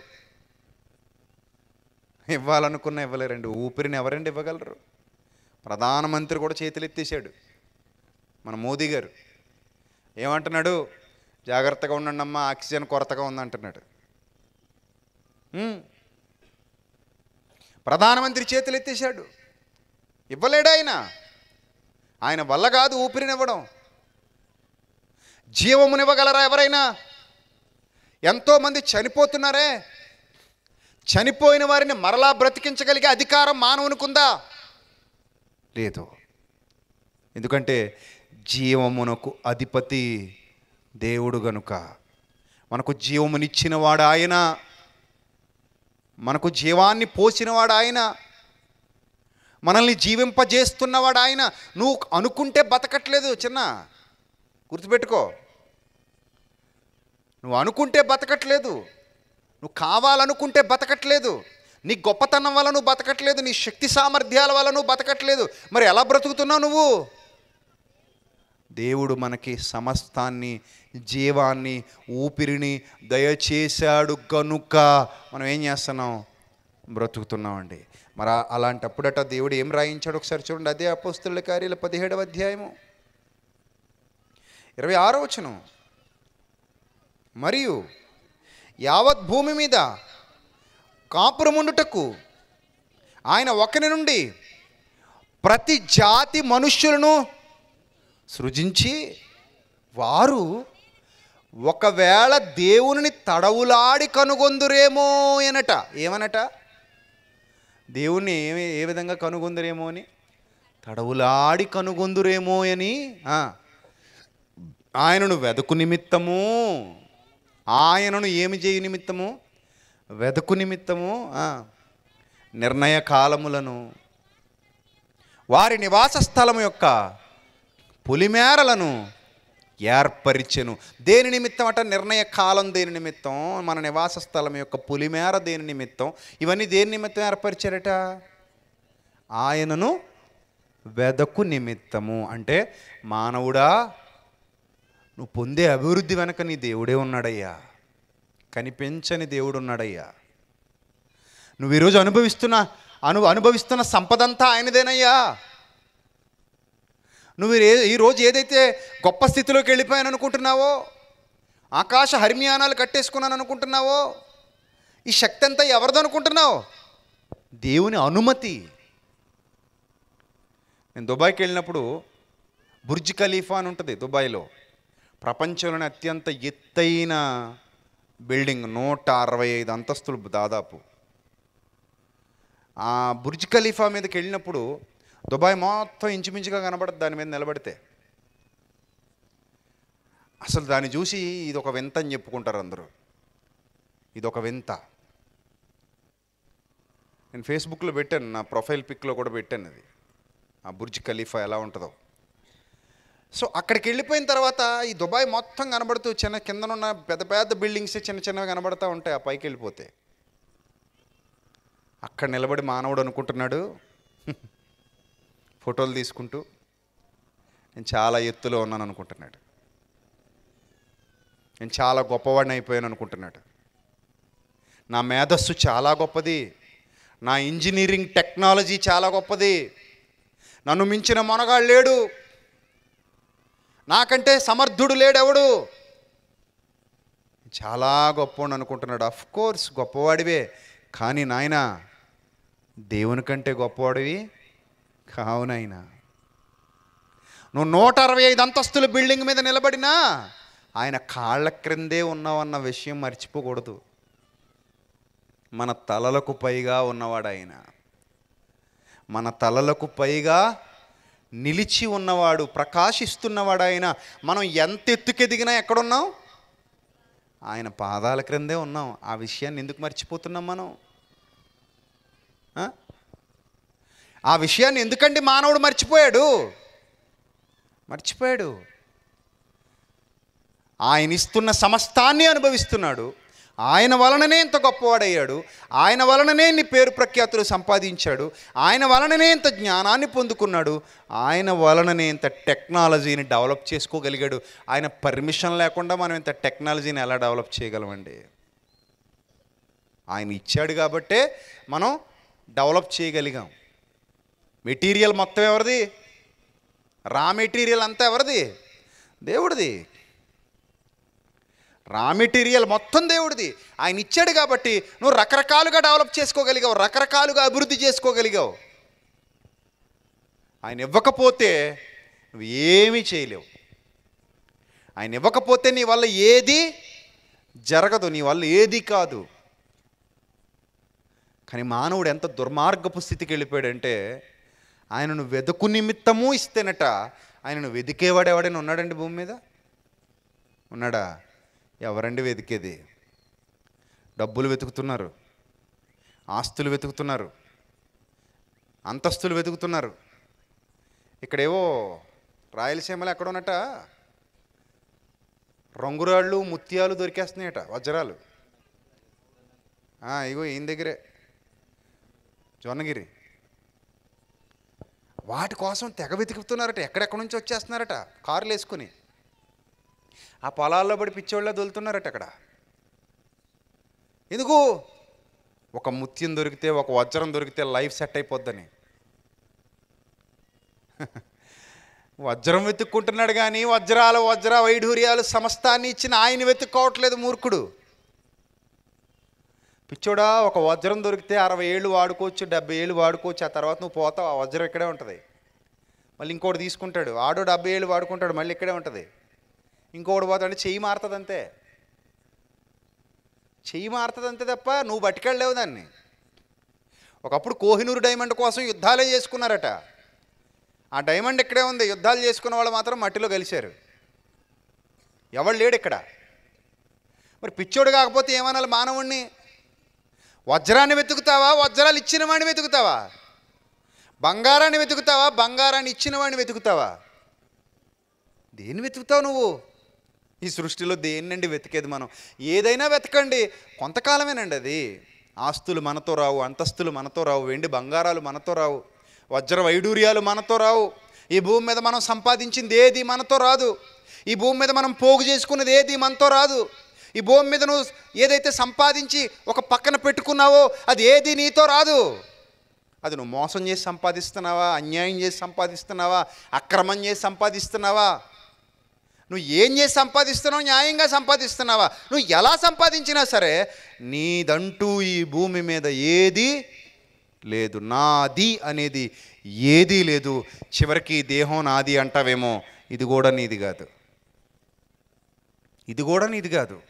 [SPEAKER 1] ఇవ్వాలనుకున్నా ఇవ్వలేరండి. ఊపిరిని ఎవరండి ఇవ్వగలరు? ప్రధానమంత్రి కూడా చేతులెత్తేసాడు మన మోదీ గారు. ఏమంటున్నాడు? జాగ్రత్తగా ఉండండి అమ్మా ఆక్సిజన్ కొరతగా ఉందంటున్నాడు. ప్రధానమంత్రి చేతులు ఎత్తేసాడు ఇవ్వలేడు ఆయన. ఆయన వల్ల కాదు ఊపిరినివ్వడం. జీవమునివ్వగలరా ఎవరైనా? ఎంతోమంది చనిపోతున్నారే? చనిపోయిన వారిని మరలా బ్రతికించగలిగే అధికారం మానవునికుందా? లేదు. ఎందుకంటే జీవమునకు అధిపతి దేవుడు గనుక. మనకు జీవమునిచ్చినవాడు ఆయన. మనకు జీవాన్ని పోసినవాడు ఆయన మనల్ని జీవింపజేస్తున్నవాడు ఆయన నువ్వు అనుకుంటే బతకట్లేదు చిన్న. గుర్తుపెట్టుకో. నువ్వు అనుకుంటే బతకట్లేదు. నువ్వు కావాలనుకుంటే బతకట్లేదు. నీ గొప్పతనం వల్ల నువ్వు బతకట్లేదు. నీ శక్తి సామర్థ్యాల వల్ల నువ్వు బతకట్లేదు. మరి ఎలా బ్రతుకుతున్నావు నువ్వు? దేవుడు మనకి సమస్తాన్ని జీవాన్ని ఊపిరిని దయచేశాడు కనుక మనం ఏం చేస్తున్నాం? బ్రతుకుతున్నామండి. మరి అలాంటప్పుడట దేవుడు ఏం రాయించాడు ఒకసారి చూడండి. అదే అపోస్తుల కార్యాల పదిహేడవ అధ్యాయము. ఇరవై ఆరో వచనం. మరియు యావత్ భూమి మీద కాపురముండుటకు ఆయన ఒకని నుండి ప్రతి జాతి మనుష్యులను సృజించి వారు ఒకవేళ దేవుని తడవులాడి కనుగొందురేమో అనట ఏమనట? దేవుణ్ణి ఏ ఏ విధంగా కనుగొందురేమో అని? తడవులాడి కనుగొందురేమో అని ఆయనను వెదకు నిమిత్తము. ఆయనను ఏమి చేయు నిమిత్తము? వెదకు నిమిత్తము నిర్ణయ కాలములను. వారి నివాస స్థలము యొక్క పులిమేరలను ఏర్పరిచెను. దేని నిమిత్తం అట? నిర్ణయ కాలం దేని నిమిత్తం? మన నివాస స్థలం యొక్క పులిమేర దేని నిమిత్తం? ఇవన్నీ దేని నిమిత్తం ఏర్పరిచారట? ఆయనను వెదకు నిమిత్తము. అంటే మానవుడా నువ్వు పొందే అభివృద్ధి వెనక నీ దేవుడే ఉన్నాడయ్యా. కనిపించని దేవుడు ఉన్నాడయ్యా. నువ్వు ఈరోజు అనుభవిస్తున్న అను అనుభవిస్తున్న సంపదంతా ఆయనదేనయ్యా. నువ్వు ఏ- ఈరోజు ఏదైతే గొప్ప స్థితిలోకి వెళ్ళిపోయాను అనుకుంటున్నావో ఆకాశ హర్మియానాలు కట్టేసుకున్నాను అనుకుంటున్నావో ఈ శక్తి అంతా ఎవరిదో అనుకుంటున్నావు? దేవుని అనుమతి. నేను దుబాయ్కి వెళ్ళినప్పుడు బుర్జ్ ఖలీఫా అని ఉంటుంది దుబాయ్లో. ప్రపంచంలోని అత్యంత ఎత్తైన బిల్డింగ్ నూట అరవై ఐదు అంతస్తులు దాదాపు. ఆ బుర్జ్ ఖలీఫా మీదకి వెళ్ళినప్పుడు దుబాయ్ మొత్తం ఇంచుమించుగా కనబడదు దాని మీద నిలబడితే. అసలు దాన్ని చూసి ఇది ఒక వింత అని చెప్పుకుంటారు అందరూ. ఇది ఒక వింత. నేను ఫేస్బుక్లో పెట్టాను నా ప్రొఫైల్ పిక్లో కూడా పెట్టాను అది. ఆ బుర్జ్ ఖలీఫా ఎలా ఉంటుందో. సో అక్కడికి వెళ్ళిపోయిన తర్వాత ఈ దుబాయ్ మొత్తం కనబడుతూ చిన్న కిందనున్న పెద్ద పెద్ద బిల్డింగ్స్ చిన్న చిన్నవి కనబడతా ఉంటాయి ఆ పైకి వెళ్ళిపోతే. అక్కడ నిలబడి మానవుడు అనుకుంటున్నాడు ఫోటోలు తీసుకుంటూ నేను చాలా ఎత్తులో ఉన్నాను అనుకుంటున్నాడు. నేను చాలా గొప్పవాడిని అయిపోయాను అనుకుంటున్నాడు. నా మేధస్సు చాలా గొప్పది. నా ఇంజనీరింగ్ టెక్నాలజీ చాలా గొప్పది. నన్ను మించిన మొనగాడు లేడు. నాకంటే సమర్థుడు లేడెవడు? చాలా గొప్పవాడు అనుకుంటున్నాడు. అఫ్ కోర్స్ గొప్పవాడివే. కానీ నాయన దేవుని కంటే గొప్పవాడివి కావునైనా. నువ్వు నూట అరవై ఐదు అంతస్తుల బిల్డింగ్ మీద నిలబడినా ఆయన కాళ్ళ క్రిందే ఉన్నావన్న విషయం మర్చిపోకూడదు. మన తలలకు పైగా ఉన్నవాడు ఆయన మన తలలకు పైగా నిలిచి ఉన్నవాడు ప్రకాశిస్తున్నవాడు ఆయన మనం ఎంత ఎత్తుకెదిగినా ఎక్కడున్నాం? ఆయన పాదాల క్రిందే ఉన్నాం. ఆ విషయాన్ని ఎందుకు మర్చిపోతున్నాం మనం? ఆ? విషయాన్ని ఎందుకండి మానవుడు మర్చిపోయాడు? మర్చిపోయాడు. ఆయన ఇస్తున్న సమస్తాన్ని అనుభవిస్తున్నాడు. ఆయన వలననే ఇంత గొప్పవాడయ్యాడు. ఆయన వలననే ఇన్ని పేరు ప్రఖ్యాతులు సంపాదించాడు. ఆయన వలననే ఇంత జ్ఞానాన్ని పొందుకున్నాడు. ఆయన వలననే ఇంత టెక్నాలజీని డెవలప్ చేసుకోగలిగాడు. ఆయన పర్మిషన్ లేకుండా మనం ఇంత టెక్నాలజీని ఎలా డెవలప్ చేయగలమండి? ఆయన ఇచ్చాడు కాబట్టే మనం డెవలప్ చేయగలిగాం. మెటీరియల్ మొత్తం ఎవరిది? రా మెటీరియల్ అంతా ఎవరిది? దేవుడిది. రా మెటీరియల్ మొత్తం దేవుడిది. ఆయన ఇచ్చాడు కాబట్టి నువ్వు రకరకాలుగా డెవలప్ చేసుకోగలిగావు రకరకాలుగా అభివృద్ధి చేసుకోగలిగావు. ఆయన ఇవ్వకపోతే నువ్వు ఏమీ చేయలేవు. ఆయన ఇవ్వకపోతే నీ వల్ల ఏది జరగదు నీ వల్ల ఏది కాదు. కానీ మానవుడు ఎంత దుర్మార్గపు స్థితికి వెళ్ళిపోయాడంటే ఆయనను వెతుకు నిమిత్తము ఇస్తేనట. ఆయనను వెతికేవాడు ఎవడైనా ఉన్నాడండి భూమి మీద? ఉన్నాడా? ఎవరండి వెతికేది డబ్బులు వెతుకుతున్నారు. ఆస్తులు వెతుకుతున్నారు. అంతస్తులు వెతుకుతున్నారు. ఇక్కడేవో రాయలసీమలో ఎక్కడ ఉన్నట రంగురాళ్ళు ముత్యాలు దొరికేస్తున్నాయట వజ్రాలు. ఇగో ఈయన దగ్గరే. జొన్నగిరి. వాటి కోసం తెగ వెతుకుతున్నారట. ఎక్కడెక్కడి నుంచి వచ్చేస్తున్నారట? కార్లు వేసుకుని. ఆ పొలాల్లో పడి పిచ్చోళ్ళ దొలుతున్నారట అక్కడ. ఎందుకు? ఒక ముత్యం దొరికితే ఒక వజ్రం దొరికితే లైఫ్ సెట్ అయిపోద్దని. వజ్రం వెతుక్కుంటున్నాడు కానీ వజ్రాలు వజ్ర వైఢూర్యాలు సమస్తాన్ని ఇచ్చిన ఆయన వెతుక్కోవట్లేదు మూర్ఖుడు. పిచ్చోడా ఒక వజ్రం దొరికితే అరవై ఏళ్ళు వాడుకోవచ్చు డెబ్బై ఏళ్ళు వాడుకోవచ్చు ఆ తర్వాత నువ్వు పోతావు ఆ వజ్రం ఇక్కడే ఉంటుంది. మళ్ళీ ఇంకోటి తీసుకుంటాడు ఆడో డెబ్బై ఏళ్ళు వాడుకుంటాడు మళ్ళీ ఇక్కడే ఉంటుంది. ఇంకోటి పోతాడు చెయ్యి మారుతుంది అంతే చెయ్యి మారుతుంది అంతే తప్ప నువ్వు పట్టుకెళ్ళలేవు దాన్ని. ఒకప్పుడు కోహినూరు డైమండ్ కోసం యుద్ధాలే చేసుకున్నారట. ఆ డైమండ్ ఇక్కడే ఉంది యుద్ధాలు చేసుకున్న వాళ్ళు మాత్రం మట్టిలో కలిశారు ఎవడు లేడు ఇక్కడ. మరి పిచ్చోడు కాకపోతే ఏమనాలి మానవుణ్ణి? వజ్రాన్ని వెతుకుతావా? వజ్రాలు ఇచ్చిన వాడిని వెతుకుతావా? బంగారాన్ని వెతుకుతావా? బంగారాన్ని ఇచ్చిన వాడిని వెతుకుతావా? దేన్ని వెతుకుతావు నువ్వు? ఈ సృష్టిలో దేన్నండి వెతికేది మనం? ఏదైనా వెతకండి. కొంతకాలమేనండి అది. ఆస్తులు మనతో రావు అంతస్తులు మనతో రావు వెండి బంగారాలు మనతో రావు వజ్ర వైడూర్యాలు మనతో రావు. ఈ భూమి మీద మనం సంపాదించింది ఏది మనతో రాదు. ఈ భూమి మీద మనం పోగు చేసుకున్నది ఏది మనతో రాదు. ఈ భూమి మీద నువ్వు ఏదైతే సంపాదించి ఒక పక్కన పెట్టుకున్నావో అది ఏది నీతో రాదు. అది నువ్వు మోసం చేసి సంపాదిస్తున్నావా? అన్యాయం చేసి సంపాదిస్తున్నావా? అక్రమం చేసి సంపాదిస్తున్నావా? నువ్వు ఏం చేసి సంపాదిస్తున్నావు? న్యాయంగా సంపాదిస్తున్నావా? నువ్వు ఎలా సంపాదించినా సరే నీదంటూ ఈ భూమి మీద ఏది లేదు. నాది అనేది ఏదీ లేదు. చివరికి దేహం నాది అంటావేమో. ఇది కూడా నీది కాదు. ఇది కూడా నీది కాదు.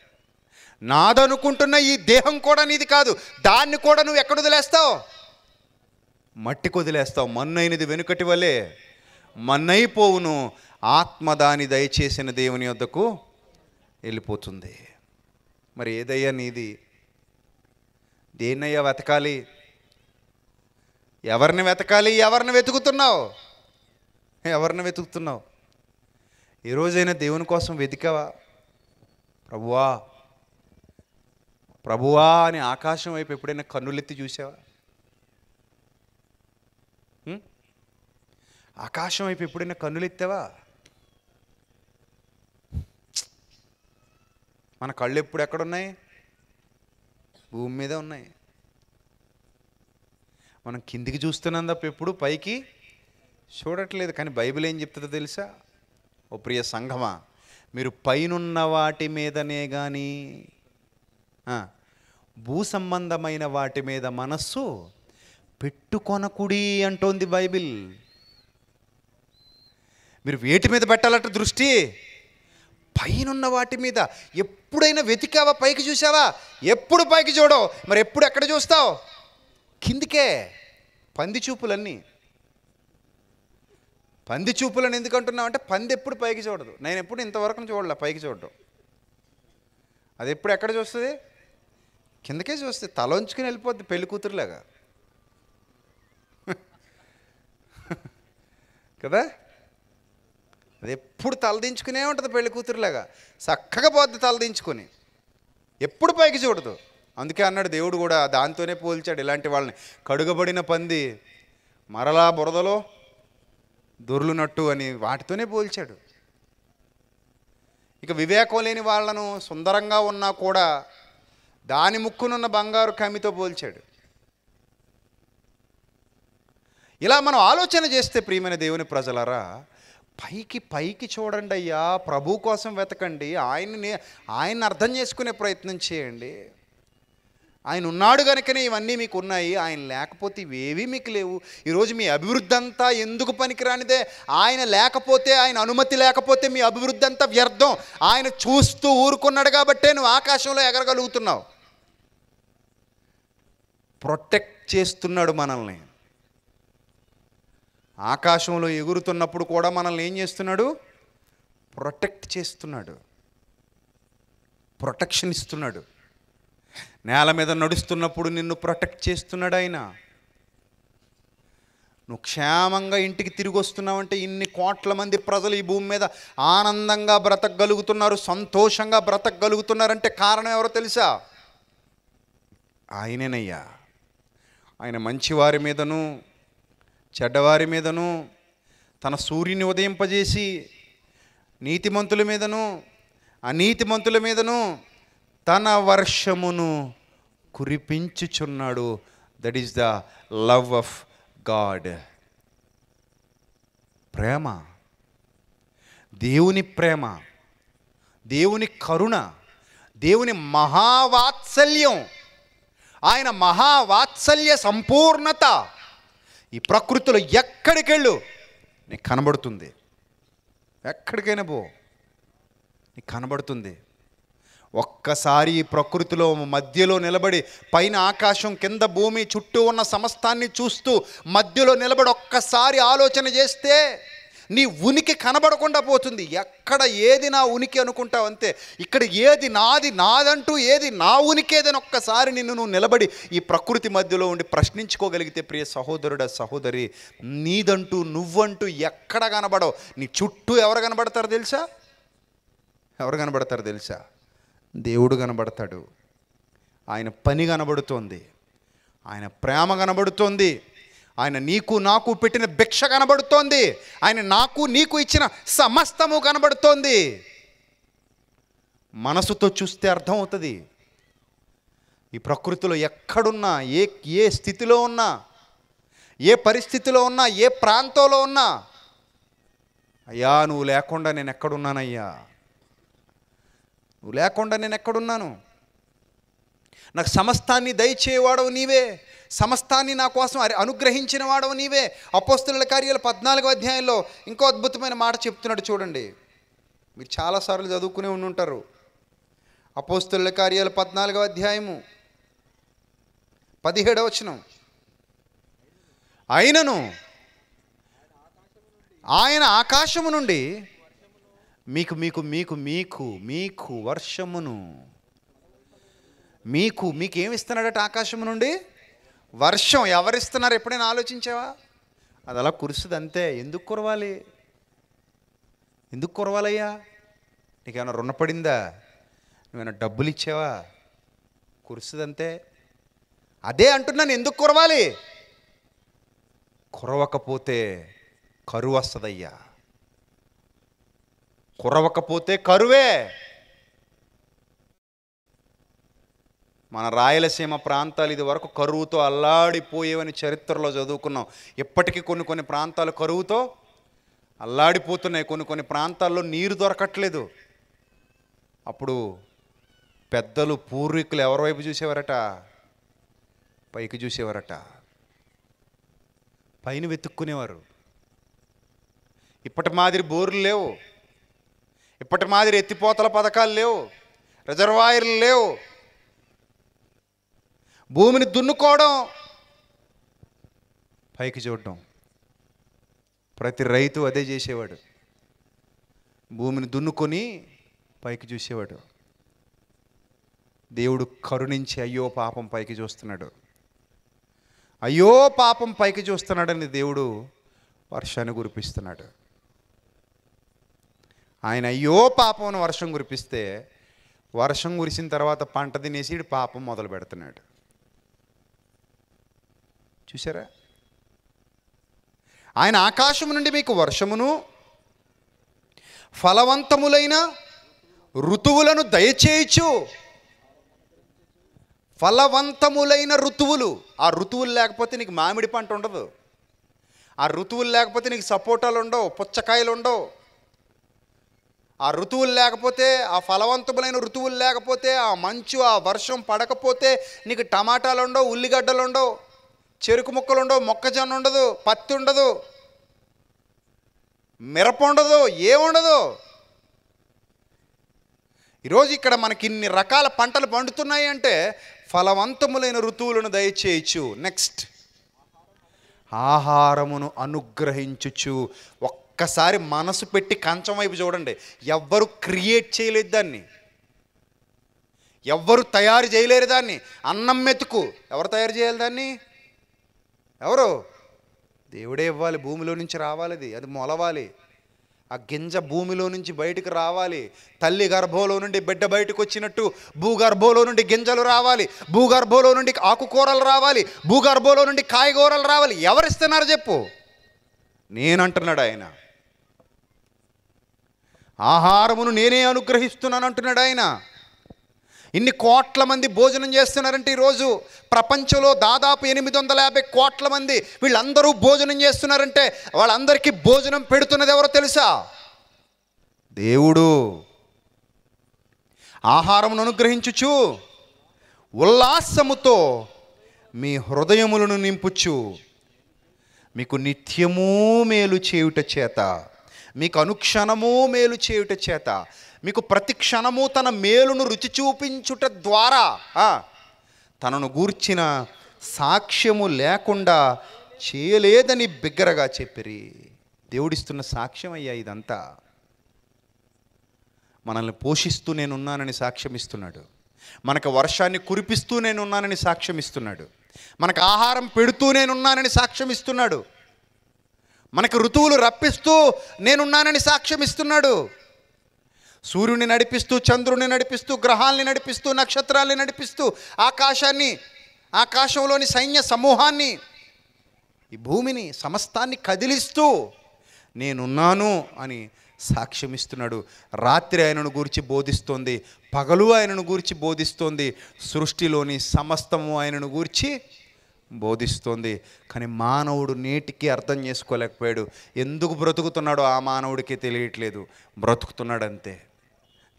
[SPEAKER 1] నాదనుకుంటున్న ఈ దేహం కూడా నీది కాదు. దాన్ని కూడా నువ్వు ఎక్కడ వదిలేస్తావు? మట్టి వదిలేస్తావు. మన్నైనది వెనుకటి వలె మన్నైపోవును. ఆత్మ దాని దయచేసిన దేవుని వద్దకు వెళ్ళిపోతుంది. మరి ఏదయ్యా నీది? దేన్నయ్యా వెతకాలి? ఎవరిని వెతకాలి? ఎవరిని వెతుకుతున్నావు? ఎవరిని వెతుకుతున్నావు? ఏ రోజైనా దేవుని కోసం వెతికావా? ప్రభువా ప్రభువా అని ఆకాశం వైపు ఎప్పుడైనా కన్నులెత్తి చూసావా? ఆకాశం వైపు ఎప్పుడైనా కన్నులెత్తావా? మన కళ్ళు ఎప్పుడు ఎక్కడున్నాయి? భూమి మీద ఉన్నాయి. మనం కిందికి చూస్తున్నాం తప్ప ఎప్పుడు పైకి చూడట్లేదు. కానీ బైబిల్ ఏం చెప్తుందో తెలుసా? ఓ ప్రియ సంఘమా మీరు పైనున్న వాటి మీదనే కానీ భూ సంబంధమైన వాటి మీద మనస్సు పెట్టుకొనకుడి అంటోంది బైబిల్. మీరు వేటి మీద పెట్టాలట దృష్టి? పైనున్న వాటి మీద. ఎప్పుడైనా వెతికావా? పైకి చూసావా ఎప్పుడు పైకి చూడవు? మరి ఎప్పుడు ఎక్కడ చూస్తావు? కిందికే. పంది చూపులన్నీ. పంది చూపులను ఎందుకు అంటున్నావు అంటే పంది ఎప్పుడు పైకి చూడదు. నేను ఎప్పుడు ఇంతవరకు చూడలే పైకి చూడడం అది ఎప్పుడు ఎక్కడ చూస్తుంది? కిందకే చూస్తే తల ఉంచుకుని వెళ్ళిపోద్ది పెళ్ళి కూతురులాగా. కదా? అది ఎప్పుడు తలదించుకునే ఉంటుంది పెళ్ళి కూతురులాగా. చక్కగా పోద్ది తలదించుకొని ఎప్పుడు పైకి చూడదు. అందుకే అన్నాడు దేవుడు కూడా దాంతోనే పోల్చాడు ఇలాంటి వాళ్ళని. కడుగబడిన పంది మరలా బురదలో దొర్లునట్టు అని వాటితోనే పోల్చాడు. ఇక వివేకం లేని వాళ్ళను సుందరంగా ఉన్నా కూడా దాని ముక్కునున్న బంగారు కమ్మితో పోల్చాడు. ఇలా మనం ఆలోచన చేస్తే ప్రియమైన దేవుని ప్రజలరా పైకి పైకి చూడండి అయ్యా ప్రభు కోసం వెతకండి ఆయన్ని ఆయన్ని అర్థం చేసుకునే ప్రయత్నం చేయండి. ఆయన ఉన్నాడు కనుకనే ఇవన్నీ మీకు ఉన్నాయి ఆయన లేకపోతే ఇవేవీ మీకు లేవు. ఈరోజు మీ అభివృద్ధి అంతా ఎందుకు పనికిరానిదే? ఆయన లేకపోతే ఆయన అనుమతి లేకపోతే మీ అభివృద్ధి అంతా వ్యర్థం. ఆయన చూస్తూ ఊరుకున్నాడు కాబట్టే నువ్వు ఆకాశంలో ఎగరగలుగుతున్నావు. ప్రొటెక్ట్ చేస్తున్నాడు మనల్ని. ఆకాశంలో ఎగురుతున్నప్పుడు కూడా మనల్ని ఏం చేస్తున్నాడు? ప్రొటెక్ట్ చేస్తున్నాడు. ప్రొటెక్షన్ ఇస్తున్నాడు. నేల మీద నడుస్తున్నప్పుడు నిన్ను ప్రొటెక్ట్ చేస్తున్నాడు ఆయన. నువ్వు క్షేమంగా ఇంటికి తిరిగి వస్తున్నావంటే ఇన్ని కోట్ల మంది ప్రజలు ఈ భూమి మీద ఆనందంగా బ్రతకగలుగుతున్నారు సంతోషంగా బ్రతకగలుగుతున్నారంటే కారణం ఎవరో తెలుసా? ఆయనేనయ్యా. ఆయన మంచివారి మీదను చెడ్డవారి మీదను తన సూర్యుని ఉదయింపజేసి నీతిమంతుల మీదను అనీతిమంతుల మీదను తన వర్షమును కురిపించుచున్నాడు. That is the love of god ప్రేమ. దేవుని ప్రేమ. దేవుని కరుణ. దేవుని మహావాత్సల్యం. ఆయన మహావాత్సల్య సంపూర్ణత. ఈ ప్రకృతిలో ఎక్కడికెళ్ళు? నీకు కనబడుతుంది. ఎక్కడికైనా పో. నీకు కనబడుతుంది. ఒక్కసారి ఈ ప్రకృతిలో మధ్యలో నిలబడి పైన ఆకాశం కింద భూమి చుట్టూ ఉన్న సమస్తాన్ని చూస్తూ మధ్యలో నిలబడి ఒక్కసారి ఆలోచన చేస్తే నీ ఉనికి కనబడకుండా పోతుంది. ఎక్కడ ఏది నా ఉనికి అనుకుంటావు అంతే. ఇక్కడ ఏది నాది నాదంటూ ఏది నా ఉనికి ఏదని ఒక్కసారి నిన్ను నువ్వు నిలబడి ఈ ప్రకృతి మధ్యలో ఉండి ప్రశ్నించుకోగలిగితే ప్రియ సహోదరుడ సహోదరి నీదంటూ నువ్వంటూ ఎక్కడ కనబడవు? నీ చుట్టూ ఎవరు కనబడతారు తెలుసా? ఎవరు కనబడతారు తెలుసా? దేవుడు కనబడతాడు. ఆయన పని కనబడుతోంది. ఆయన ప్రేమ కనబడుతోంది. ఆయన నీకు నాకు పెట్టిన భిక్ష కనబడుతోంది. ఆయన నాకు నీకు ఇచ్చిన సమస్తము కనబడుతోంది. మనసుతో చూస్తే అర్థమవుతుంది. ఈ ప్రకృతిలో ఎక్కడున్నా ఏ ఏ స్థితిలో ఉన్నా ఏ పరిస్థితిలో ఉన్నా ఏ ప్రాంతంలో ఉన్నా అయ్యా నువ్వు లేకుండా నేను ఎక్కడున్నానయ్యా? నువ్వు లేకుండా నేను ఎక్కడున్నాను? నాకు సమస్తాన్ని దయచేవాడవు నీవే. సమస్తాన్ని నా కోసం అనుగ్రహించిన వాడవు నీవే. అపోస్తుల కార్యాలు పద్నాలుగో అధ్యాయంలో ఇంకో అద్భుతమైన మాట చెప్తున్నాడు చూడండి. మీరు చాలాసార్లు చదువుకునే ఉండుంటారు అపోస్తుల కార్యాలు పద్నాలుగో అధ్యాయము పదిహేడవ వచనం. అయినను ఆయన ఆకాశము నుండి మీకు మీకు మీకు మీకు మీకు వర్షమును మీకు మీకు ఏమి ఇస్తున్నాడట ఆకాశము నుండి? వర్షం ఎవరిస్తున్నారు? ఎప్పుడైనా ఆలోచించావా? అది అలా కురుస్తుంది అంతే ఎందుకు కురవాలి? ఎందుకు కురవాలయ్యా? నీకేమైనా రుణపడిందా నువ్వేమైనా డబ్బులు ఇచ్చావా? కురుస్తుందంతే. అదే అంటున్నాను ఎందుకు కురవాలి? కురవకపోతే కరువు వస్తుందయ్యా. కురవకపోతే కరువే. మన రాయలసీమ ప్రాంతాలు ఇది వరకు కరువుతో అల్లాడిపోయేవని చరిత్రలో చదువుకున్నాం. ఇప్పటికీ కొన్ని కొన్ని ప్రాంతాలు కరువుతో అల్లాడిపోతున్నాయి. కొన్ని కొన్ని ప్రాంతాల్లో నీరు దొరకట్లేదు. అప్పుడు పెద్దలు పూర్వీకులు ఎవరి వైపు చూసేవారట? పైకి చూసేవారట. పైన వెతుక్కునేవారు. ఇప్పటి మాదిరి బోర్లు లేవు. ఇప్పటి మాదిరి ఎత్తిపోతల పథకాలు లేవు. రిజర్వాయర్లు లేవు. భూమిని దున్నుకోవడం పైకి చూడడం. ప్రతి రైతు అదే చేసేవాడు. భూమిని దున్నుకొని పైకి చూసేవాడు. దేవుడు కరుణించి అయ్యో పాపం పైకి చూస్తున్నాడు. అయ్యో పాపం పైకి చూస్తున్నాడని దేవుడు వర్షాన్ని కురిపిస్తున్నాడు. ఆయన అయ్యో పాపం వర్షం కురిపిస్తే వర్షం కురిసిన తర్వాత పంట తినేసి పాపం మొదలు పెడుతున్నాడు. చూసారా ఆయన ఆకాశము నుండి మీకు వర్షమును ఫలవంతములైన ఋతువులను దయచేయచ్చు ఫలవంతములైన ఋతువులు ఆ ఋతువులు లేకపోతే నీకు మామిడి పంట ఉండదు. ఆ ఋతువులు లేకపోతే నీకు సపోటాలు ఉండవు పుచ్చకాయలు ఉండవు. ఆ ఋతువులు లేకపోతే ఆ ఫలవంతములైన ఋతువులు లేకపోతే ఆ మంచు ఆ వర్షం పడకపోతే నీకు టమాటాలు ఉండవు ఉల్లిగడ్డలు ఉండవు. చెరుకు ముక్కలు ఉండవు మొక్కజొన్న ఉండదు పత్తి ఉండదు మిరప ఉండదు ఏముండదు ఈరోజు ఇక్కడ మనకి ఇన్ని రకాల పంటలు పండుతున్నాయి అంటే ఫలవంతములైన ఋతువులను దయచేయచ్చు. నెక్స్ట్ ఆహారమును అనుగ్రహించుచు. ఒక్కసారి మనసు పెట్టి కంచం వైపు చూడండి. ఎవ్వరు క్రియేట్ చేయలేదు దాన్ని. ఎవ్వరు తయారు చేయలేరు దాన్ని. అన్నం మెతుకు. ఎవరు తయారు చేయాలి దాన్ని? ఎవరు? దేవుడే ఇవ్వాలి భూమిలో నుంచి రావాలి అది అది మొలవాలి. ఆ గింజ భూమిలో నుంచి బయటకు రావాలి. తల్లి గర్భంలో నుండి బిడ్డ బయటకు వచ్చినట్టు భూగర్భంలో నుండి గింజలు రావాలి. భూగర్భంలో నుండి ఆకుకూరలు రావాలి. భూగర్భంలో నుండి కాయగూరలు రావాలి. ఎవరిస్తున్నారు చెప్పు? నేనంటున్నాడు ఆయన. ఆహారమును నేనే అనుగ్రహిస్తున్నాను అంటున్నాడు ఆయన. ఇన్ని కోట్ల మంది భోజనం చేస్తున్నారంటే ఈరోజు ప్రపంచంలో దాదాపు ఎనిమిది వందల యాభై కోట్ల మంది వీళ్ళందరూ భోజనం చేస్తున్నారంటే వాళ్ళందరికీ భోజనం పెడుతున్నది ఎవరో తెలుసా? దేవుడు. ఆహారమును అనుగ్రహించుచు ఉల్లాసముతో మీ హృదయములను నింపుచు మీకు నిత్యమూ మేలు చేయుట చేత మీకు అనుక్షణము మేలు చేయుట చేత మీకు ప్రతి క్షణము తన మేలును రుచి చూపించుట ద్వారా తనను గూర్చిన సాక్ష్యము లేకుండా చేయలేదని బిగ్గరగా చెప్పిరి. దేవుడిస్తున్న సాక్ష్యం అయ్యా ఇదంతా. మనల్ని పోషిస్తూ నేనున్నానని సాక్ష్యం ఇస్తున్నాడు మనకు వర్షాన్ని కురిపిస్తూ నేనున్నానని సాక్ష్యం ఇస్తున్నాడు మనకు ఆహారం పెడుతూ నేనున్నానని సాక్ష్యం ఇస్తున్నాడు మనకు ఋతువులు రప్పిస్తూ నేనున్నానని సాక్ష్యం ఇస్తున్నాడు సూర్యుని నడిపిస్తూ చంద్రుని నడిపిస్తూ గ్రహాల్ని నడిపిస్తూ నక్షత్రాల్ని నడిపిస్తూ ఆకాశాన్ని ఆకాశంలోని సైన్య సమూహాన్ని ఈ భూమిని సమస్తాన్ని కదిలిస్తూ నేనున్నాను అని సాక్ష్యం ఇస్తున్నాడు రాత్రి ఆయనను గురించి బోధిస్తోంది పగలు ఆయనను గురించి బోధిస్తోంది సృష్టిలోని సమస్తము ఆయనను గురించి బోధిస్తోంది. కానీ మానవుడు నేటికి అర్థం చేసుకోలేకపోయాడు. ఎందుకు బ్రతుకుతున్నాడో ఆ మానవుడికి తెలియట్లేదు. బ్రతుకుతున్నాడు అంతే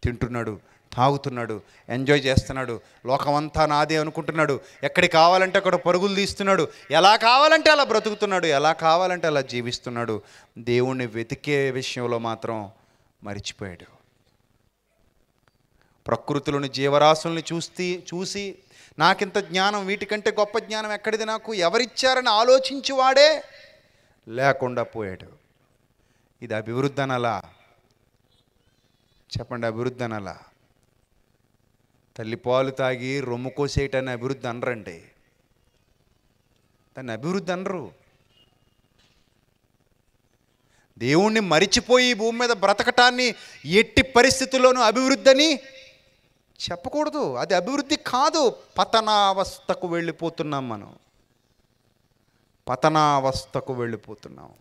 [SPEAKER 1] తింటున్నాడు తాగుతున్నాడు ఎంజాయ్ చేస్తున్నాడు లోకమంతా నాదే అనుకుంటున్నాడు ఎక్కడికి కావాలంటే అక్కడ పరుగులు తీస్తున్నాడు ఎలా కావాలంటే అలా బ్రతుకుతున్నాడు ఎలా కావాలంటే అలా జీవిస్తున్నాడు. దేవుణ్ణి వెతికే విషయంలో మాత్రం మరిచిపోయాడు. ప్రకృతిలోని జీవరాశుల్ని చూసి చూసి నాకింత జ్ఞానం వీటికంటే గొప్ప జ్ఞానం ఎక్కడిది నాకు? ఎవరిచ్చారని ఆలోచించి వాడే లేకుండా పోయాడు. ఇది అభివృద్ధి అనాలా? చెప్పండి అభివృద్ధి అనాలా? తల్లి పాలు తాగి రొమ్ము కోసేయటాన్ని అభివృద్ధి అనరండి. దాన్ని అభివృద్ధి అనరు. దేవుణ్ణి మరిచిపోయి భూమి మీద బ్రతకటాన్ని ఎట్టి పరిస్థితుల్లోనూ అభివృద్ధి అని చెప్పకూడదు. అది అభివృద్ధి కాదు. పతనావస్థకు వెళ్ళిపోతున్నాం మనం. పతనావస్థకు వెళ్ళిపోతున్నాం.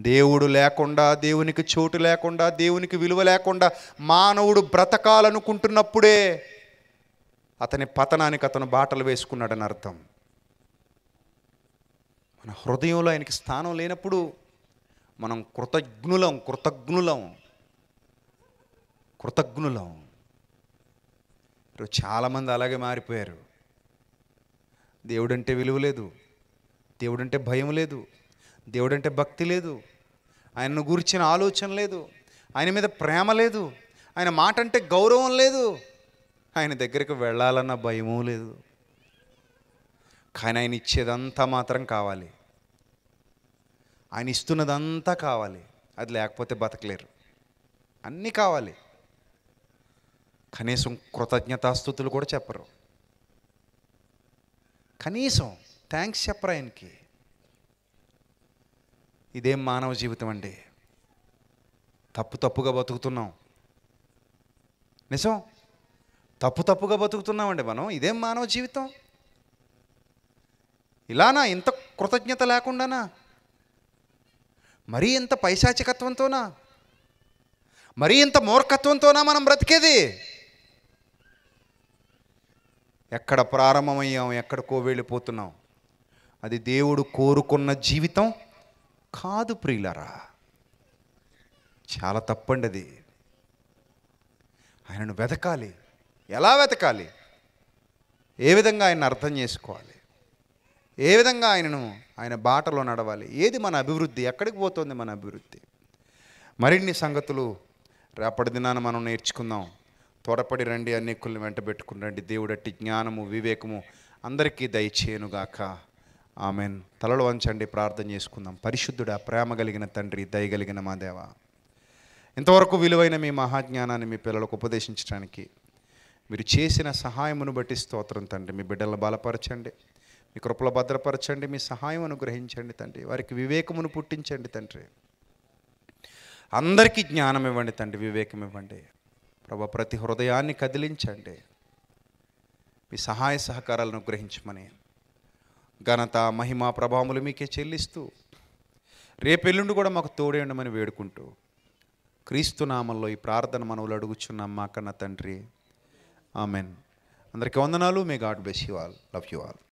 [SPEAKER 1] దేవుడు లేకుండా దేవునికి చోటు లేకుండా దేవునికి విలువ లేకుండా మానవుడు బ్రతకాలనుకుంటున్నప్పుడే అతని పతనానికి అతను బాటలు వేసుకున్నాడని అర్థం. మన హృదయంలో ఆయనకి స్థానం లేనప్పుడు మనం కృతజ్ఞులం కృతజ్ఞులం కృతజ్ఞులం. ఈరోజు చాలామంది అలాగే మారిపోయారు. దేవుడంటే విలువ లేదు. దేవుడంటే భయం లేదు. దేవుడంటే భక్తి లేదు. ఆయనను గురించిన ఆలోచన లేదు. ఆయన మీద ప్రేమ లేదు. ఆయన మాట అంటే గౌరవం లేదు. ఆయన దగ్గరికి వెళ్ళాలన్న భయమూ లేదు. కానీ ఆయన ఇచ్చేదంతా మాత్రం కావాలి. ఆయన ఇస్తున్నదంతా కావాలి. అది లేకపోతే బతకలేరు. అన్నీ కావాలి. కనీసం కృతజ్ఞతాస్థుతులు కూడా చెప్పరు. కనీసం థ్యాంక్స్ చెప్పరు ఆయనకి. ఇదేం మానవ జీవితం అండి? తప్పు తప్పుగా బతుకుతున్నాం. నిజం? తప్పు తప్పుగా బతుకుతున్నామండి మనం. ఇదేం మానవ జీవితం? ఇలానా? ఇంత కృతజ్ఞత లేకుండానా? మరీ ఇంత పైశాచికత్వంతోనా? మరీ ఇంత మూర్ఖత్వంతోనా మనం బ్రతికేది? ఎక్కడ ప్రారంభమయ్యాం ఎక్కడికో వెళ్ళిపోతున్నాం. అది దేవుడు కోరుకున్న జీవితం. కాదు ప్రియులరా. చాలా తప్పండి అది ఆయనను వెతకాలి. ఎలా వెతకాలి? ఏ విధంగా ఆయన అర్థం చేసుకోవాలి? ఏ విధంగా ఆయనను ఆయన బాటలో నడవాలి? ఏది మన అభివృద్ధి? ఎక్కడికి పోతుంది మన అభివృద్ధి? మరిన్ని సంగతులు రేపటి దినాన మనం నేర్చుకుందాం. త్వరపడి రండి అనేకుల్ని వెంట పెట్టుకుని రండి. దేవుడట్టి జ్ఞానము వివేకము అందరికీ దయచేయనుగాక. ఆమెన్. తలలు వంచండి ప్రార్థన చేసుకుందాం. పరిశుద్ధుడా ప్రేమ కలిగిన తండ్రి దయగలిగిన మా దేవ. ఇంతవరకు విలువైన మీ మహాజ్ఞానాన్ని మీ పిల్లలకు ఉపదేశించడానికి మీరు చేసిన సహాయమును బట్టి స్తోత్రం తండ్రి. మీ బిడ్డలను బలపరచండి. మీ కృపలో భద్రపరచండి. మీ సహాయం అనుగ్రహించండి తండ్రి. వారికి వివేకమును పుట్టించండి తండ్రి. అందరికీ జ్ఞానం ఇవ్వండి తండ్రి. వివేకం ఇవ్వండి. ప్రభా ప్రతి హృదయాన్ని కదిలించండి. మీ సహాయ సహకారాలను గ్రహించమని ఘనత మహిమ ప్రభావములు మీకే చెల్లిస్తూ రేపెల్లుండి కూడా మాకు తోడేయండమని వేడుకుంటూ క్రీస్తు నామంలో ఈ ప్రార్థన మనవులు అడుగుచున్నాం మా కన్న తండ్రి. ఆమెన్. అందరికీ వందనాలు. May god bless you all love you all